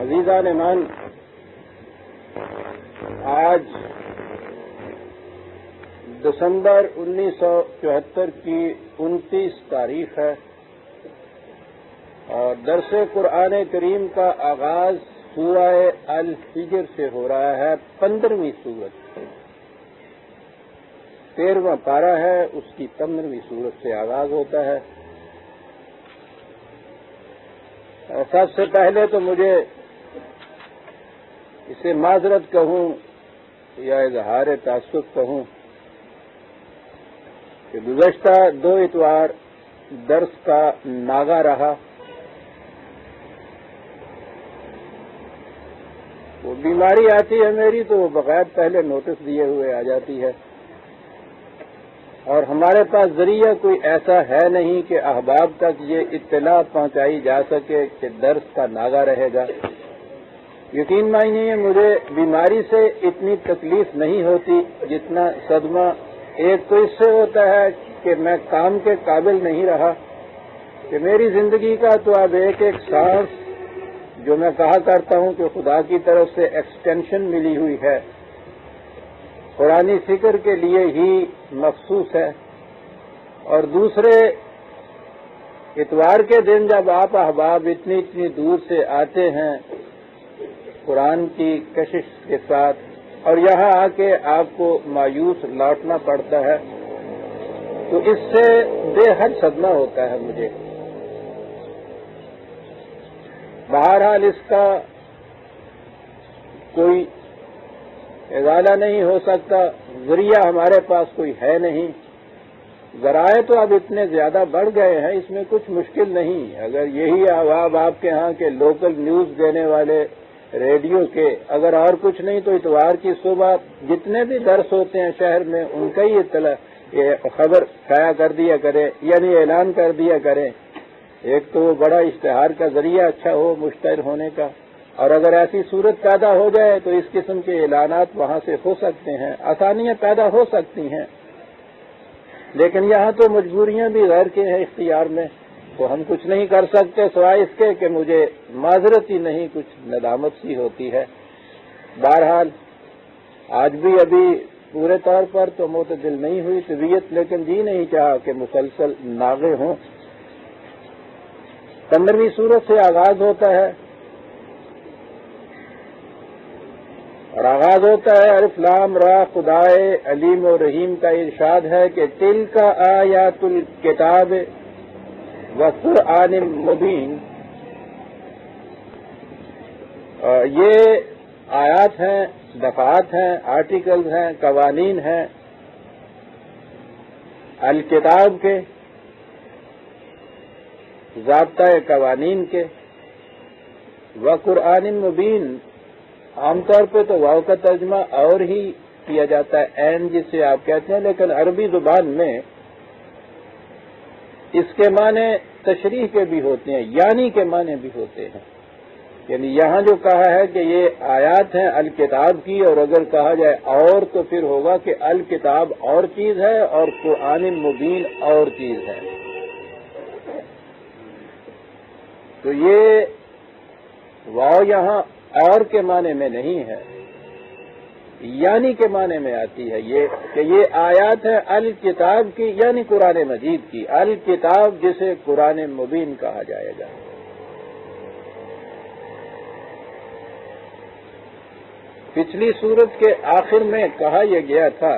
अजीजा ने मान आज दिसंबर 1974 की 29 तारीख है और दरस कुरान करीम का आगाज सूरह अल हिजर से हो रहा है पंद्रहवीं सूरत तेरहवा पारा है, उसकी पंद्रहवीं सूरत से आगाज़ होता है। सबसे पहले तो मुझे इसे माजरत कहूँ या इजहार तासुब कहूँ कि गुजश्ता दो इतवार दर्स का नागा रहा। वो बीमारी आती है मेरी तो वो बगैर पहले नोटिस दिए हुए आ जाती है। और हमारे पास ज़रिया कोई ऐसा है नहीं कि अहबाब तक ये इत्तला पहुंचाई जा सके कि दर्द का नागा रहेगा। यकीन मानिए, मुझे बीमारी से इतनी तकलीफ़ नहीं होती जितना सदमा एक तो इससे होता है कि मैं काम के काबिल नहीं रहा, कि मेरी ज़िंदगी का तो अब एक एक सांस जो मैं कहा करता हूँ कि खुदा की तरफ़ से एक्सटेंशन मिली हुई है। पुरानी फ़िक्र के लिए ही मखसूस है। और दूसरे, इतवार के दिन जब आप अहबाब इतनी इतनी दूर से आते हैं, कुरान की कशिश के साथ, और यहाँ आके आपको मायूस लौटना पड़ता है तो इससे बेहद सदमा होता है मुझे। बहरहाल इसका कोई इजाला नहीं हो सकता, ज़रिया हमारे पास कोई है नहीं। जराए तो अब इतने ज़्यादा बढ़ गए हैं, इसमें कुछ मुश्किल नहीं। अगर यही अहबाब आपके यहाँ के लोकल न्यूज़ देने वाले रेडियो के, अगर और कुछ नहीं तो इतवार की सुबह जितने भी दर्श होते हैं शहर में, उनका ही इतला ये खबर शाया कर दिया करे, यानी ऐलान कर दिया करें। एक तो वो बड़ा इश्तहार का ज़रिया अच्छा हो मुश्तर होने का। और अगर ऐसी सूरत पैदा हो जाए तो इस किस्म के ऐलानात वहाँ से हो सकते हैं, आसानियाँ पैदा हो सकती हैं। लेकिन यहाँ तो मजबूरियाँ भी गैर के हैं इख्तियार में तो हम कुछ नहीं कर सकते, सिवाय इसके कि मुझे माजरत ही नहीं, कुछ नदामत सी होती है। बहरहाल, आज भी अभी पूरे तौर पर तो मोतदिल नहीं हुई तबीयत, लेकिन जी नहीं चाहा कि मुसलसल नागे हों। पंद्रहवीं सूरत से आगाज़ होता है और आगाज़ होता है अरफलाम रा खुदाए अलीम और रहीम का इरशाद है कि तिल का आयातुल किताब वसुर आन मुबीन। ये आयात हैं, दफात हैं, आर्टिकल्स हैं, कवानीन हैं अल किताब के, जबता कवानीन के व कुरान मुबीन। आमतौर पे तो वाव का तर्जमा और ही किया जाता है एन जिसे आप कहते हैं, लेकिन अरबी ज़ुबान में इसके माने तशरीह के भी होते हैं, यानी के माने भी होते हैं। यानी यहाँ जो कहा है कि ये आयात हैं अल किताब की, और अगर कहा जाए और तो फिर होगा कि अल किताब और चीज़ है, और कुरान मुबीन और चीज़ है। तो ये वाव यहाँ और के माने में नहीं है, यानी के माने में आती है ये कि ये आयात है अल किताब की, यानी कुरान मजीद की। अल किताब जिसे कुरान मुबीन कहा जाएगा। पिछली सूरत के आखिर में कहा यह गया था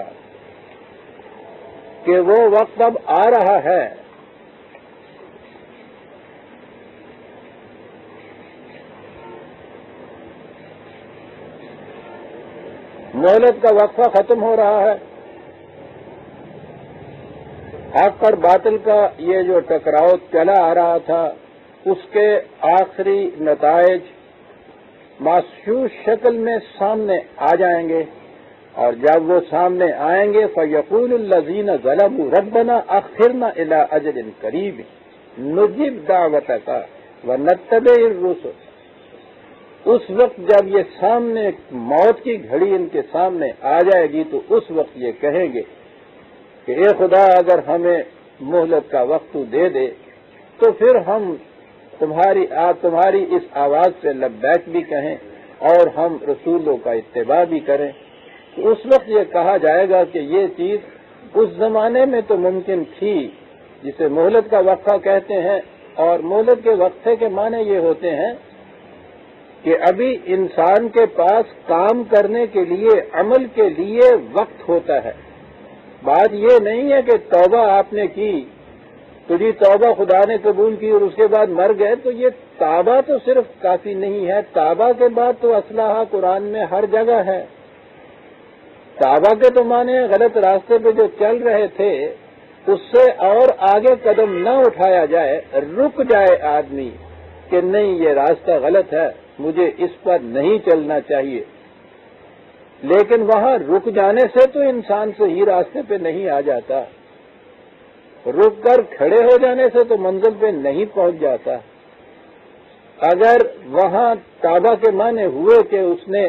कि वो वक्त अब आ रहा है मोहलत का वक्फा खत्म हो रहा है। हक और बातिल का ये जो टकराव चला आ रहा था, उसके आखिरी नतज मासूस शक्ल में सामने आ जाएँगे और जब वो सामने आएँगे, फयकूल लजीन जलम रबना अखिरना इला अजल करीब, नुजिब दावत का व नतब रुस उस वक्त जब ये सामने मौत की घड़ी इनके सामने आ जाएगी तो उस वक्त ये कहेंगे कि, ए खुदा, अगर हमें मोहलत का वक्त दे दे तो फिर हम तुम्हारी आप तुम्हारी इस आवाज़ से लब्बैक भी कहें और हम रसूलों का इत्तेबा भी करें। तो उस वक्त ये कहा जाएगा कि ये चीज़ उस जमाने में तो मुमकिन थी, जिसे मोहलत का वक्फा कहते हैं, और मोहलत के वक्फे के माने ये होते हैं कि अभी इंसान के पास काम करने के लिए, अमल के लिए वक्त होता है। बात यह नहीं है कि तौबा आपने की तो जी तौबा खुदा ने कबूल की और उसके बाद मर गए तो ये ताबा तो सिर्फ़ काफ़ी नहीं है। ताबा के बाद तो असलाहा कुरान में हर जगह है। ताबा के तो माने गलत रास्ते पे जो चल रहे थे, उससे और आगे कदम न उठाया जाए, रुक जाए आदमी, कि नहीं, ये रास्ता गलत है। मुझे इस पर नहीं चलना चाहिए। लेकिन वहाँ रुक जाने से तो इंसान सही रास्ते पे नहीं आ जाता। रुक कर खड़े हो जाने से तो मंजिल पे नहीं पहुँच जाता। अगर वहाँ ताबा के माने हुए कि उसने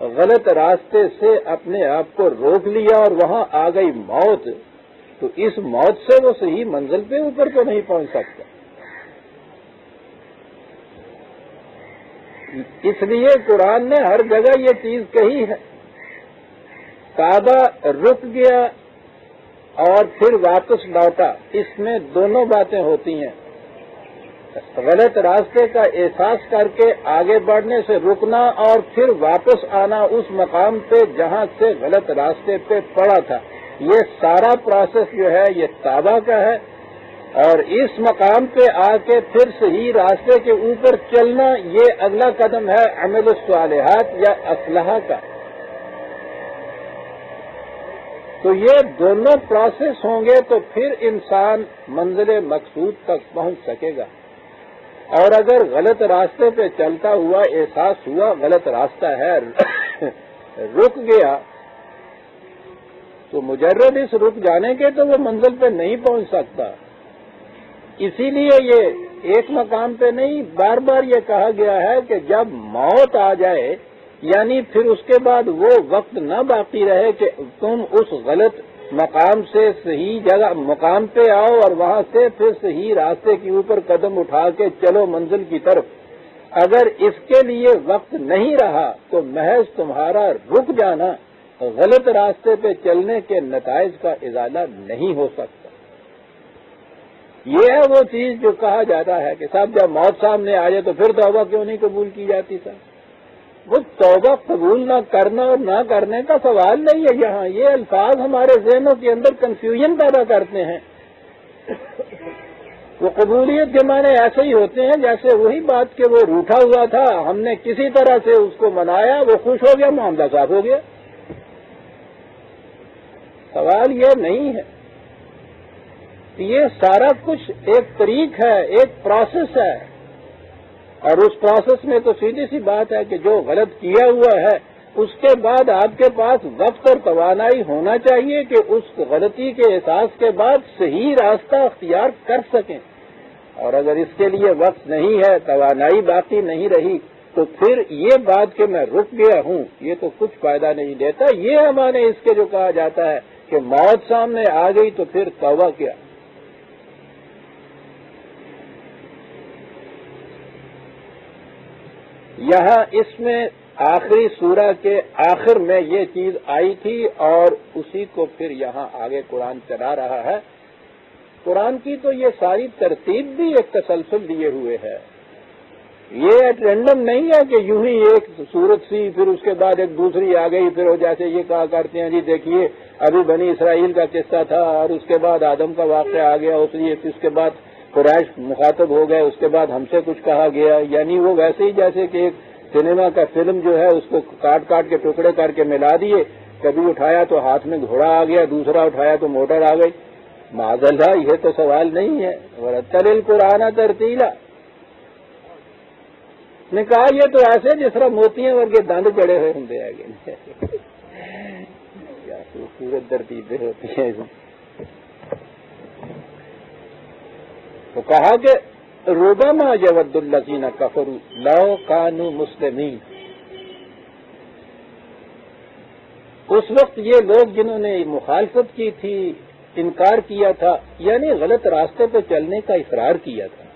गलत रास्ते से अपने आप को रोक लिया और वहाँ आ गई मौत तो इस मौत से वो सही मंजिल पे ऊपर तो नहीं पहुँच सकता। इसलिए कुरान ने हर जगह ये चीज़ कही है। ताबा रुक गया और फिर वापस लौटा। इसमें दोनों बातें होती हैं। गलत रास्ते का एहसास करके आगे बढ़ने से रुकना और फिर वापस आना उस मकाम पे जहाँ से गलत रास्ते पे पड़ा था। ये सारा प्रोसेस जो है, ये ताबा का है। और इस मकाम पे आके फिर सही रास्ते के ऊपर चलना ये अगला कदम है अमल सालहात या असलाह का। तो ये दोनों प्रोसेस होंगे तो फिर इंसान मंजिल मकसूद तक पहुँच सकेगा। और अगर गलत रास्ते पे चलता हुआ एहसास हुआ, गलत रास्ता है, रुक गया तो मुजर्रद इस रुक जाने के तो वो मंजिल पे नहीं पहुँच सकता। इसीलिए ये एक मकाम पे नहीं बार बार ये कहा गया है कि जब मौत आ जाए, यानी फिर उसके बाद वो वक्त न बाकी रहे कि तुम उस गलत मकाम से सही जगह मकाम पे आओ और वहाँ से फिर सही रास्ते के ऊपर कदम उठा के चलो मंजिल की तरफ़। अगर इसके लिए वक्त नहीं रहा तो महज तुम्हारा रुक जाना, गलत रास्ते पे चलने के नतज का इजाला नहीं हो सकता। ये है वो चीज़ जो कहा जाता है कि साहब, जब मौत सामने आ जाए तो फिर तोबा क्यों नहीं कबूल की जाती साहब? वो तौबा कबूल ना करना और ना करने का सवाल नहीं है यहाँ। ये अल्फाज हमारे जहनों के अंदर कंफ्यूजन पैदा करते हैं। वो कबूलियत के माने ऐसे ही होते हैं जैसे वही बात के वो रूठा हुआ था, हमने किसी तरह से उसको मनाया, वो खुश हो गया मामला साफ़ हो गया सवाल ये नहीं है। ये सारा कुछ एक तरीक है, एक प्रोसेस है। और उस प्रोसेस में तो सीधी सी बात है कि जो गलत किया हुआ है, उसके बाद आपके पास वक्त और तोानाई होना चाहिए कि उस गलती के एहसास के बाद सही रास्ता अख्तियार कर सकें। और अगर इसके लिए वक्त नहीं है तोानाई बाकी नहीं रही तो फिर ये बात कि मैं रुक गया हूँ, ये तो कुछ फ़ायदा नहीं देता। ये हमारे इसके जो कहा जाता है कि मौत सामने आ गई तो फिर तोबा क्या। यहाँ इसमें आखिरी सूरा के आखिर में ये चीज़ आई थी और उसी को फिर यहाँ आगे कुरान चला रहा है। कुरान की तो ये सारी तरतीब भी एक तसलसल दिए हुए है। ये एट रेंडम नहीं है कि यूँ ही एक सूरत सी, फिर उसके बाद एक दूसरी आ गई, फिर वो जैसे ये कहा करते हैं, जी देखिए, अभी बनी इसराइल का किस्सा था और उसके बाद आदम का वाक्य आ गया उसके बाद कुरैश मुखातब हो गए उसके बाद हमसे कुछ कहा गया। यानी वो वैसे ही जैसे कि एक सिनेमा का फ़िल्म जो है, उसको काट काट के टुकड़े करके मिला दिए। कभी उठाया तो हाथ में घोड़ा आ गया, दूसरा उठाया तो मोटर आ गई। माजल्ला यह तो सवाल नहीं है। और तलिल कुराना तरतीला। ने कहा, ये तो ऐसे जिस तरह मोतियाँ वर्गे दंद जड़े हुए होंगे आगे। खूबसूरत तरतीबें होती हैं। तो कहा कि रुबमा जवद्दुल्लजीना कफरू, लो कानू मुस्लिमीन। उस वक्त ये लोग जिन्होंने मुखालफत की थी, इनकार किया था, यानी गलत रास्ते पर चलने का इकरार किया था।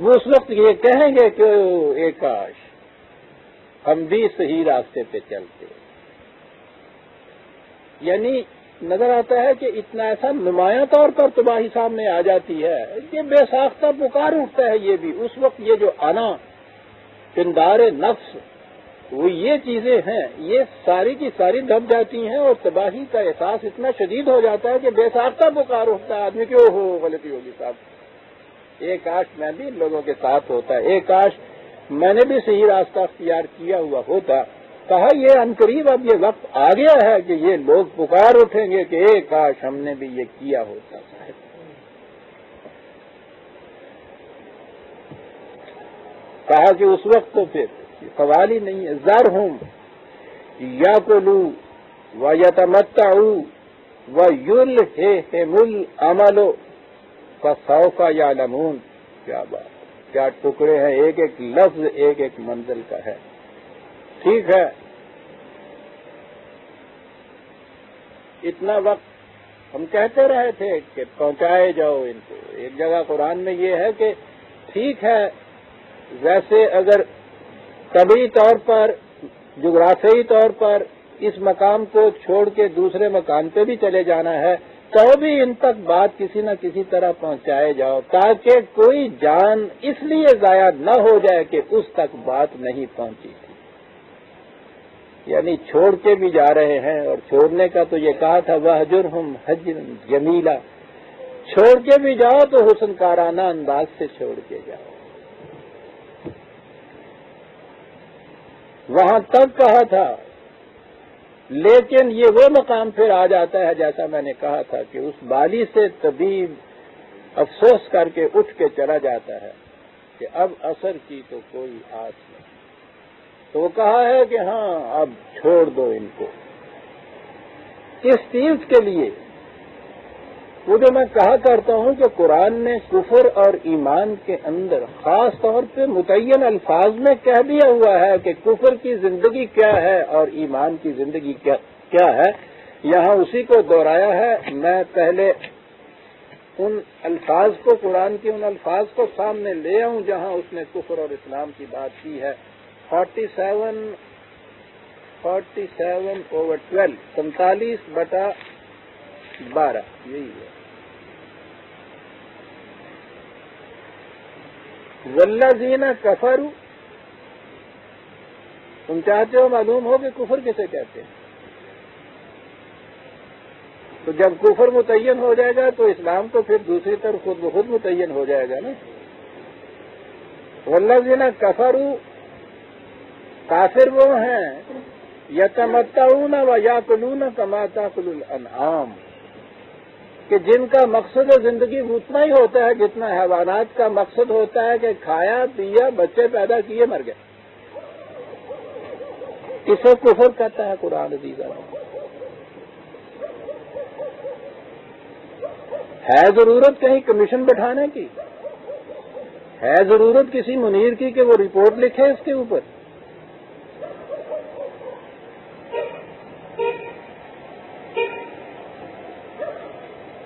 वो उस वक्त ये कहेंगे कि एकाश हम भी सही रास्ते पे चलते। यानी नज़र आता है कि इतना ऐसा नुमाया तौर पर तबाही सामने आ जाती है। ये बेसाख्ता पुकार उठता है ये भी। उस वक्त ये जो आना पिंदार नफ्स, वो ये चीज़ें हैं, ये सारी की सारी दब जाती हैं और तबाही का एहसास इतना शदीद हो जाता है कि बेसाख्ता पुकार उठता है। आदमी क्यों हो गलती होगी साहब? एक आश मैं भी लोगों के साथ होता है। एक आश मैंने भी सही रास्ता अख्तियार किया हुआ होता। कहा ये अनकरीब अब ये वक्त आ गया है कि ये लोग पुकार उठेंगे कि एक काश हमने भी ये किया होता कहा कि उस वक्त तो फिर सवाल ही नहीं है। जर हूँ या को लू व यतमत्ता व युल हे हेमुल अमलो का सौफा या लमून क्या बात, क्या टुकड़े हैं, एक एक लफ्ज, एक एक मंजिल का है। ठीक है। इतना वक्त हम कहते रहे थे कि पहुँचाए जाओ इनको। एक जगह कुरान में ये है कि ठीक है, वैसे अगर कभी तौर पर, जोग्राफी तौर पर इस मकाम को छोड़ के दूसरे मकान पे भी चले जाना है तो भी इन तक बात किसी न किसी तरह पहुँचाए जाओ, ताकि कोई जान इसलिए जाया न हो जाए कि उस तक बात नहीं पहुँची। यानी छोड़ के भी जा रहे हैं और छोड़ने का तो ये कहा था वह हजुर हम हजर जमीला। छोड़ के भी जाओ तो हुसनकाराना अंदाज से छोड़ के जाओ। वहाँ तक कहा था, लेकिन ये वो मकाम फिर आ जाता है जैसा मैंने कहा था कि उस बाली से तबीब अफसोस करके उठ के चला जाता है कि अब असर की तो कोई आस नहीं। तो वो कहा है कि हाँ अब छोड़ दो इनको। इस चीज़ के लिए, वो जो मैं कहा करता हूँ कि कुरान ने कुफर और ईमान के अंदर खास तौर पे मुतयन अल्फाज में कह दिया हुआ है कि कुफर की ज़िंदगी क्या है और ईमान की ज़िंदगी क्या क्या है। यहाँ उसी को दोहराया है। मैं पहले उन अल्फाज को, कुरान के उन अल्फाज को सामने ले आऊँ जहाँ उसने कुफर और इस्लाम की बात की है। Forty seven forty seven over twelve सैतालीस बटा बारह यही है वल्लाजीना कफरू तुम चाहते हो मालूम हो कि कुफर किसे कहते हैं? तो जब कुफर मुतयन हो जाएगा तो इस्लाम तो फिर दूसरी तरफ़ खुद ब खुद मुतयन हो जाएगा ना? वल्लाजीना कफरू काफिर वो हैं। यतमत्ताऊन व याकुलून कमाता कुल अनआम। कि जिनका मकसद ज़िंदगी उतना ही होता है जितना हैवानात का मकसद होता है कि खाया, पिया, बच्चे पैदा किए, मर गए। इसे कुफर कहता है कुरान अजीजा है ज़रूरत कहीं कमीशन बैठाने की? है ज़रूरत किसी मुनीर की कि वो रिपोर्ट लिखे इसके ऊपर?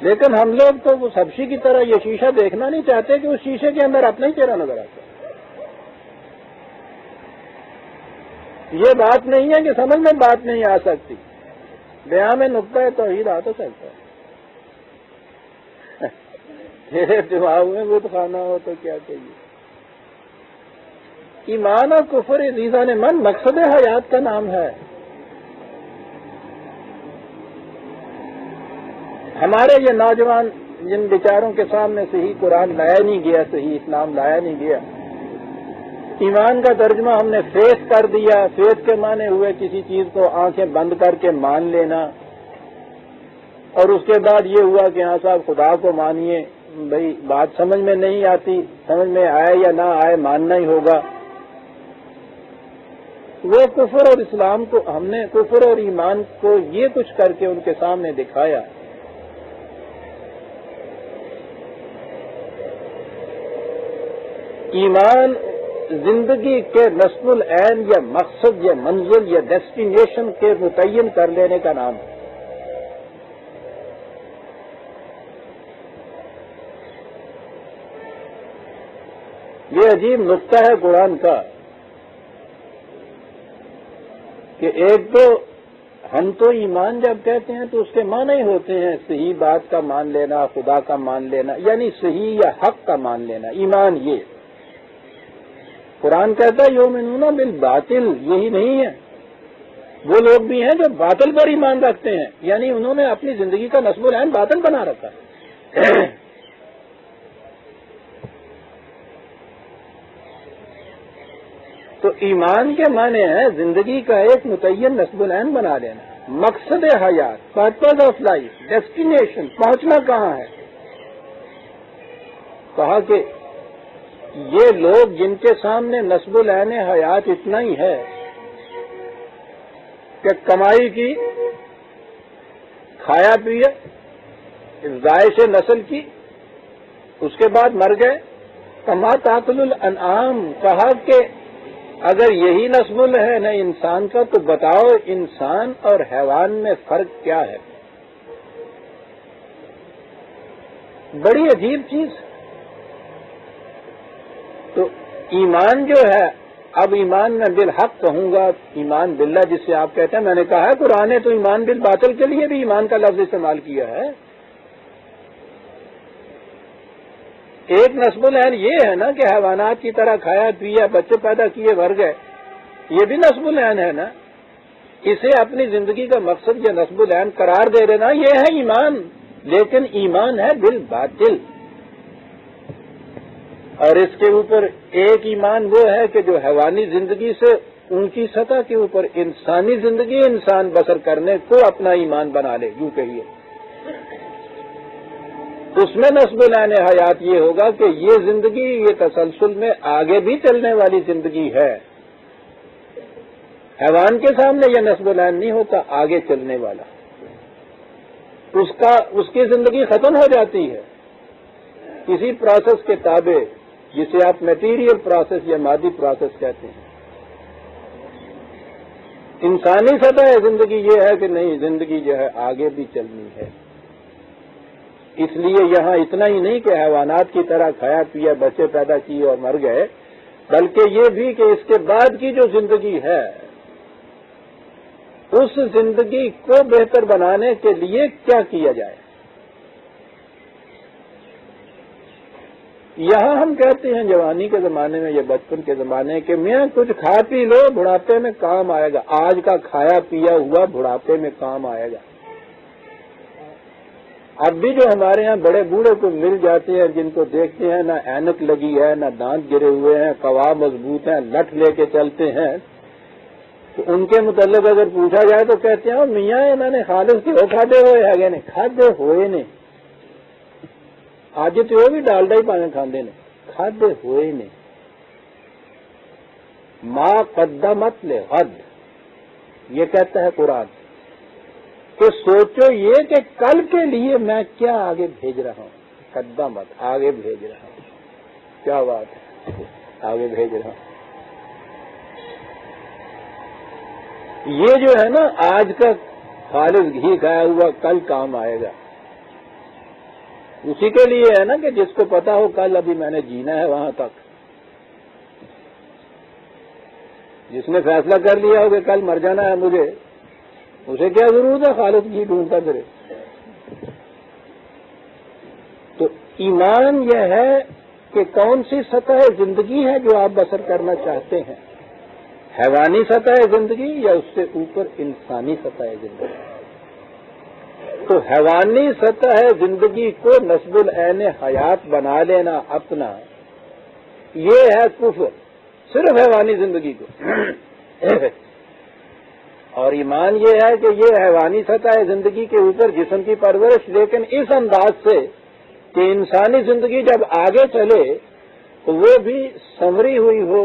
लेकिन हम लोग तो उस हबशी की तरह ये शीशा देखना नहीं चाहते कि उस शीशे के अंदर अपना ही चेहरा नज़र आता ये बात नहीं है कि समझ में बात नहीं आ सकती। बया में नुकता है तो ही आ तो सकता है। मेरे दिमाग में बुत खाना हो तो क्या चाहिए? ईमान और कुफर रीजा ने मन, मकसद हयात का नाम है। हमारे ये नौजवान जिन विचारों के सामने सही कुरान लाया नहीं गया सही इस्लाम लाया नहीं गया। ईमान का तर्जमा हमने फेस कर दिया। फेस के माने हुए किसी चीज़ को आँखें बंद करके मान लेना। और उसके बाद ये हुआ कि हाँ साहब, खुदा को मानिए। भाई, बात समझ में नहीं आती। समझ में आए या ना आए, मानना ही होगा। वो कुफर और इस्लाम को हमने, कुफर और ईमान को ये कुछ करके उनके सामने दिखाया। ईमान ज़िंदगी के नस्मुल ऐन या मकसद या मंजिल या डेस्टिनेशन के मुतयन कर लेने का नाम है। ये अजीब नुकता है कुरान का कि एक तो हम तो ईमान जब कहते हैं तो उसके माने ही होते हैं सही बात का मान लेना, खुदा का मान लेना, यानी सही या हक का मान लेना, ईमान ये। कुरान कहता है यो मिनूना बिल बातिल यही नहीं है। वो लोग भी हैं जो बातल पर ईमान रखते हैं। यानी उन्होंने अपनी ज़िंदगी का नस्बुल आन बातल बना रखा। है तो ईमान के माने हैं ज़िंदगी का एक मुतयन नस्बुलैन बना लेना। मकसद हयात पर्पज ऑफ़ लाइफ डेस्टिनेशन पहुँचना कहाँ है? कहा कि ये लोग जिनके सामने नस्बुलैन हयात इतना ही है कि कमाई की, खाया पिया, जाय से नस्ल की, उसके बाद मर गए। कमा ताकलुल अनाम कहा कि अगर यही नस्बुल है न इंसान का तो बताओ इंसान और हैवान में फ़र्क क्या है? बड़ी अजीब चीज़। तो ईमान जो है, अब ईमान में बिल हक कहूँगा, ईमान बिल्ला जिससे आप कहते हैं, मैंने कहा है, कुरान तो ईमान बिल बातल के लिए भी ईमान का लफ्ज इस्तेमाल किया है। एक नस्बुल ऐन ये है ना कि हैवानात की तरह खाया, पिया, बच्चे पैदा किए भर गए। ये भी नस्बुल ऐन है ना। इसे अपनी ज़िंदगी का मकसद या नस्बुल ऐन करार दे देना, ये है ईमान। लेकिन ईमान है बिल बातिल। और इसके ऊपर एक ईमान वो है कि जो हैवानी ज़िंदगी से उनकी सतह के ऊपर इंसानी ज़िंदगी इंसान बसर करने को अपना ईमान बना ले, यूँ कहिए। उसमें नस्बुलान हयात ये होगा कि ये ज़िंदगी, ये तसलसल में आगे भी चलने वाली ज़िंदगी है। हैवान के सामने यह नस्ब नस्बुलान नहीं होता, आगे चलने वाला। उसका, उसकी ज़िंदगी खत्म हो जाती है। किसी प्रोसेस के ताबे जिसे आप मेटीरियल प्रोसेस या मादी प्रोसेस कहते हैं। इंसानी सतह ज़िंदगी ये है कि नहीं, ज़िंदगी जो है आगे भी चलनी है। इसलिए यहाँ इतना ही नहीं कि हैवानात की तरह खाया पिया, बच्चे पैदा किए और मर गए, बल्कि ये भी कि इसके बाद की जो ज़िंदगी है, उस ज़िंदगी को बेहतर बनाने के लिए क्या किया जाए? यहाँ हम कहते हैं, जवानी के जमाने में, या बचपन के जमाने के मियाँ कुछ खा पी लो, बुढ़ापे में काम आएगा। आज का खाया पिया हुआ बुढ़ापे में काम आएगा। अब भी जो हमारे यहाँ बड़े बूढ़े को मिल जाते हैं, जिनको देखते हैं, ना ऐनक लगी है, ना दांत गिरे हुए हैं, कवा मज़बूत हैं, लठ लेके चलते हैं तो उनके मुतलक अगर पूछा जाए तो कहते हैं मियाँ, इन्होंने खालिश क्यों खाते हुए है खादे हुए ने ਅੱਜ ਤੇ ਉਹ ਵੀ ਡਾਲਡਾ ਹੀ ਭਾਵੇਂ ਖਾਂਦੇ ਨੇ ਖਾਦੇ ਹੋਏ ਨੇ माँ कद्दमत ले हद ये कहता है कुरान तो सोचो ये कि कल के लिए मैं क्या आगे भेज रहा हूं कद्दमत आगे भेज रहा हूं क्या बात है आगे भेज रहा हूं ये जो है ना आज का खालिद घी खाया हुआ कल काम आएगा उसी के लिए है ना कि जिसको पता हो कल अभी मैंने जीना है वहाँ तक। जिसने फैसला कर लिया हो कि कल मर जाना है मुझे, उसे क्या ज़रूरत है खालिद जी ढूंढता फिरे? तो ईमान यह है कि कौन सी सतह ज़िंदगी है जो आप बसर करना चाहते हैं? हैवानी सतह ज़िंदगी या उससे ऊपर इंसानी सतह ज़िंदगी? तो हैवानी सतह ज़िंदगी को नस्बुल ऐन हयात बना लेना अपना। ये है कुफर, सिर्फ़ हैवानी ज़िंदगी को। और ईमान ये है कि ये हैवानी सतह है ज़िंदगी के ऊपर, जिसम की परवरिश, लेकिन इस अंदाज से कि इंसानी ज़िंदगी जब आगे चले तो वो भी समरी हुई हो,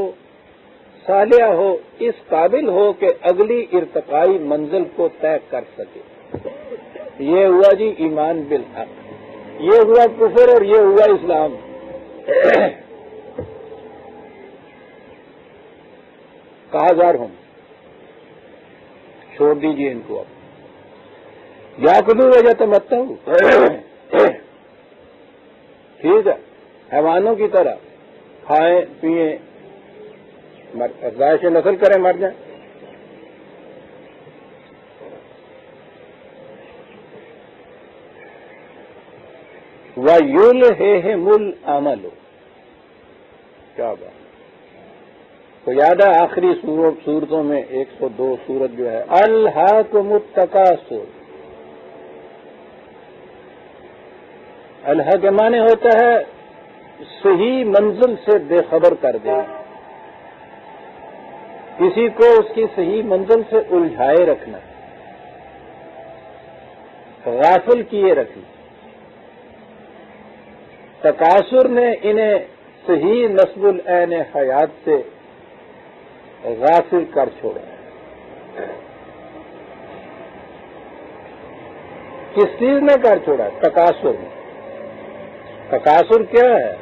सालिया हो, इस काबिल हो कि अगली इर्तकाई मंजिल को तय कर सके। ये हुआ जी ईमान बिल हक। ये हुआ कुफर और ये हुआ इस्लाम। काजार हूँ। छोड़ दीजिए इनको अब। या कुदू वजह तो मत हूँ ठीक है। हैवानों की तरह खाएँ, पिए से नस्ल करें, मर जाए। वयुल हे हे मुल अमल। क्या बात। तो याद है आखिरी सूरतों में 102 सूरत जो है अल्लाह को मुतकासुर अल्लाह के माने होता है, सही मंजिल से बेखबर कर देना किसी को उसकी सही मंजिल से उलझाए रखना। गाफिल किए रखना। तकासुर ने इन्हें सही नस्बुल एन हयात से गाफिल कर छोड़ा है। किस चीज़ ने कर छोड़ा? तकासुर ने। तकासुर क्या है?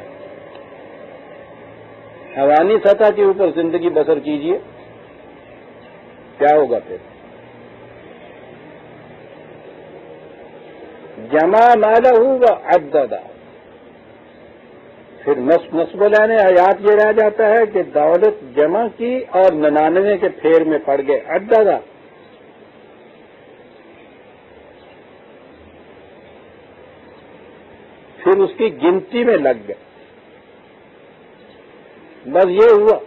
हवानी सतह के ऊपर ज़िंदगी बसर कीजिए। क्या होगा फिर? जमा माला व अद्दा फिर नस नस लाने आयात ये रह जाता है कि दौलत जमा की और ननानवे के फेर में पड़ गए। अड्डा फिर उसकी गिनती में लग गए। बस ये हुआ।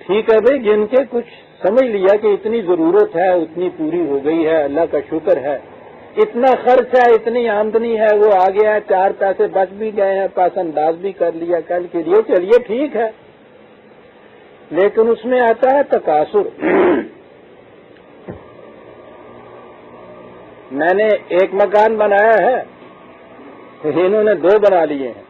ठीक है भाई, जिनके कुछ समझ लिया कि इतनी ज़रूरत है, उतनी पूरी हो गई है, अल्लाह का शुक्र है इतना खर्च है इतनी आमदनी है, वो आ गया है, चार पैसे बच भी गए हैं, पास अंदाज भी कर लिया कल के लिए, चलिए ठीक है। लेकिन उसमें आता है तकासुर। मैंने एक मकान बनाया है, इन्होंने दो बना लिए हैं।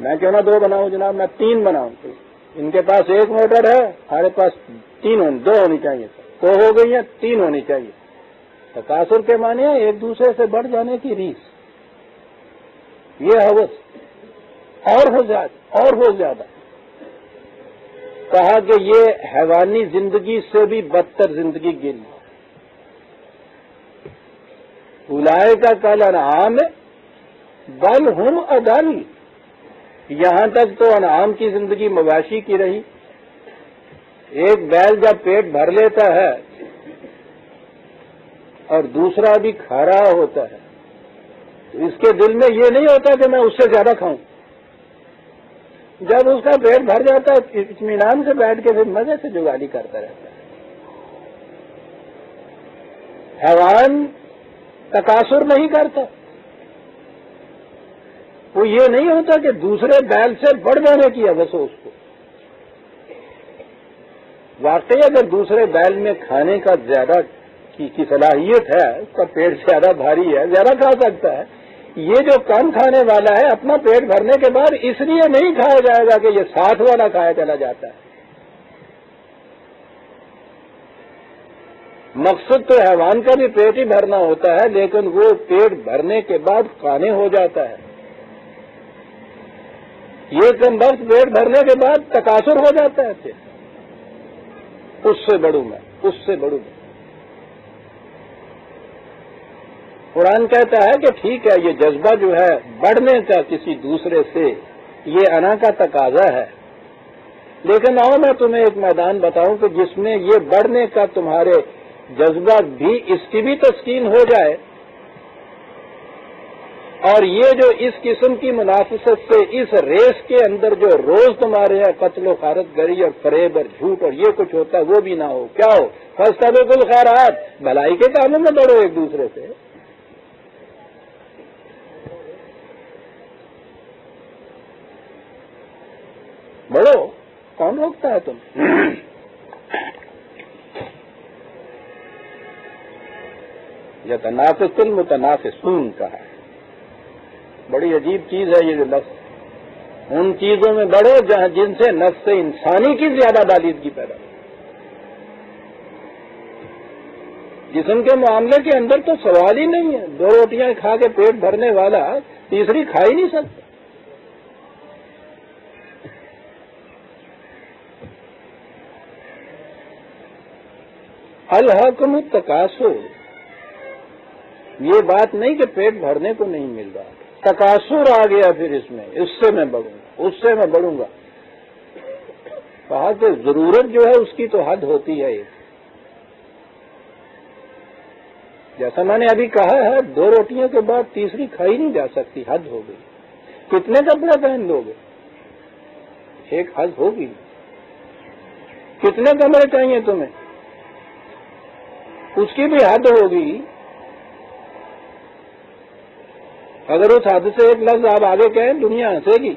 मैं क्यों ना दो बनाऊँ जनाब, मैं तीन बनाऊँ तो। इनके पास एक मोटर है, हमारे पास तीन होनी दो होनी चाहिए। तो हो गई है, तीन होनी चाहिए। तकासुर के माने एक दूसरे से बढ़ जाने की रीस। ये हवस। और हो ज़्यादा और हो ज़्यादा। कहा कि ये हैवानी ज़िंदगी से भी बदतर ज़िंदगी गिरी। उलाए का कल अनाम बल हम अदल यहाँ तक तो अनाम की ज़िंदगी मवाशी की रही। एक बैल जब पेट भर लेता है और दूसरा भी खा रहा होता है। तो इसके दिल में ये नहीं होता कि मैं उससे ज़्यादा खाऊं। जब उसका पेट भर जाता है इतमान से बैठ के फिर मज़े से जुगाली करता रहता है। हैवान तकासुर नहीं करता। वो ये नहीं होता कि दूसरे बैल से बढ़ जाने की अवस हो। उसको वाकई अगर दूसरे बैल में खाने का ज़्यादा की, की सलाहियत है उसका पेट ज़्यादा भारी है ज़्यादा खा सकता है। ये जो कम खाने वाला है अपना पेट भरने के बाद इसलिए नहीं खाया जाएगा कि ये साथ वाला खाया चला जाता है। मकसद तो हैवान का भी पेट ही भरना होता है लेकिन वो पेट भरने के बाद खाने हो जाता है। ये कम वक्त पेट भरने के बाद तकासुर हो जाता है फिर। उससे बढ़ू मैं उससे बढ़ू मैं। कुरान कहता है कि ठीक है, ये जज्बा जो है, बढ़ने का किसी दूसरे से, ये अना का तकाजा है। लेकिन आओ मैं तुम्हें एक मैदान बताऊँ कि जिसमें ये बढ़ने का तुम्हारे जज्बा भी इसकी भी तस्कीन हो जाए। और ये जो इस किस्म की मुनाफिसत से, इस रेस के अंदर जो रोज तुम्हारे यहाँ कत्लो खारत गरी और फरेब और झूठ और ये कुछ होता है, वो भी ना हो। क्या हो? फ़र्स्ट बिल्कुल खैरात, भलाई के कामों में बढ़ो एक दूसरे से। बढ़ो कौन रोकता है तुम? यह तनाफिल मुतनाफिसून का है। बड़ी अजीब चीज़ है ये जो लफ्ज। उन चीज़ों में बढ़ो जहाँ जिनसे नफ्स इंसानी की ज़्यादा बालिदगी पैदा जिसम के मामले के अंदर तो सवाल ही नहीं है। दो रोटियाँ खा के पेट भरने वाला तीसरी खा ही नहीं सकता। अलहकम तकासो ये बात नहीं कि पेट भरने को नहीं मिल रहा। तकासुर आ गया फिर इसमें। इससे मैं बढ़ूँगा। उससे मैं बढ़ूँगा। कहा कि ज़रूरत जो है उसकी तो हद होती है। एक जैसा मैंने अभी कहा है, दो रोटियों के बाद तीसरी खाई नहीं जा सकती। हद हो गई। कितने कपड़े पहन लोगे? एक हद होगी। कितने कमरे चाहिए तुम्हें? उसकी भी हद होगी। अगर उस हद से एक लफ्ज आप आगे कहें, दुनिया हंसेगी।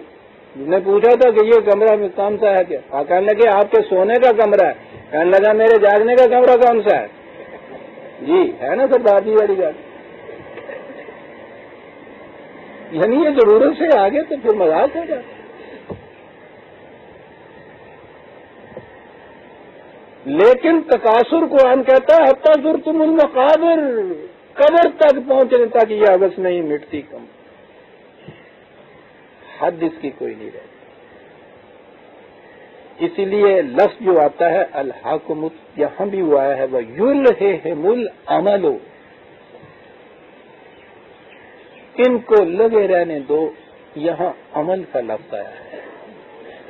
ने पूछा था कि ये कमरा कौन सा है क्या? कहने लगे, आपके सोने का कमरा है। कहने लगा, मेरे जागने का कमरा कौन सा है? जी, है ना सर दादी वाली बात। यानी ये ज़रूरत से आगे तो फिर मज़ाक हो जाता लेकिन तकासुर कुरान कहता है हत्ता सुर तुम मकाबर। कबर तक पहुँचने तक यह अवस नहीं, मिटती कम। हद इसकी कोई नहीं रहती। इसीलिए लफ्ज जो आता है, अलहाकुमुत यहाँ भी हुआ है, वह युल है मुल अमलो। इनको लगे रहने दो, यहाँ अमल का लफ्ज आया है।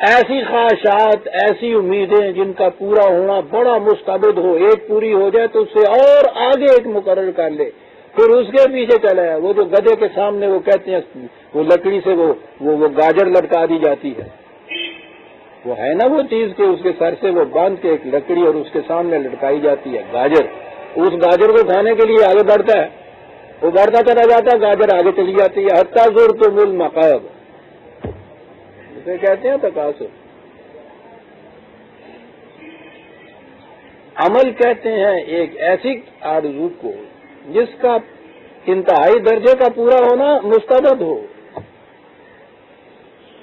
ऐसी ख्वाहिशात ऐसी उम्मीदें जिनका पूरा होना बड़ा मुस्तबद हो एक पूरी हो जाए तो उससे और आगे एक मुकर कर ले। फिर उसके पीछे चला है वो जो गधे के सामने वो कहते हैं वो लकड़ी से वो वो, वो गाजर लटका दी जाती है। वो है ना वो चीज़ के उसके सर से वो बाँध के एक लकड़ी और उसके सामने लटकाई जाती है गाजर। उस गाजर को खाने के लिए आगे बढ़ता है। वो बढ़ता चला जाता है गाजर आगे चली जाती है। हत्या ज़ोर तो मुल मकाब। इसे कहते हैं तकासुर अमल कहते हैं एक ऐसी आरज़ू को, जिसका इंतहाई दर्जे का पूरा होना मुस्तबद हो।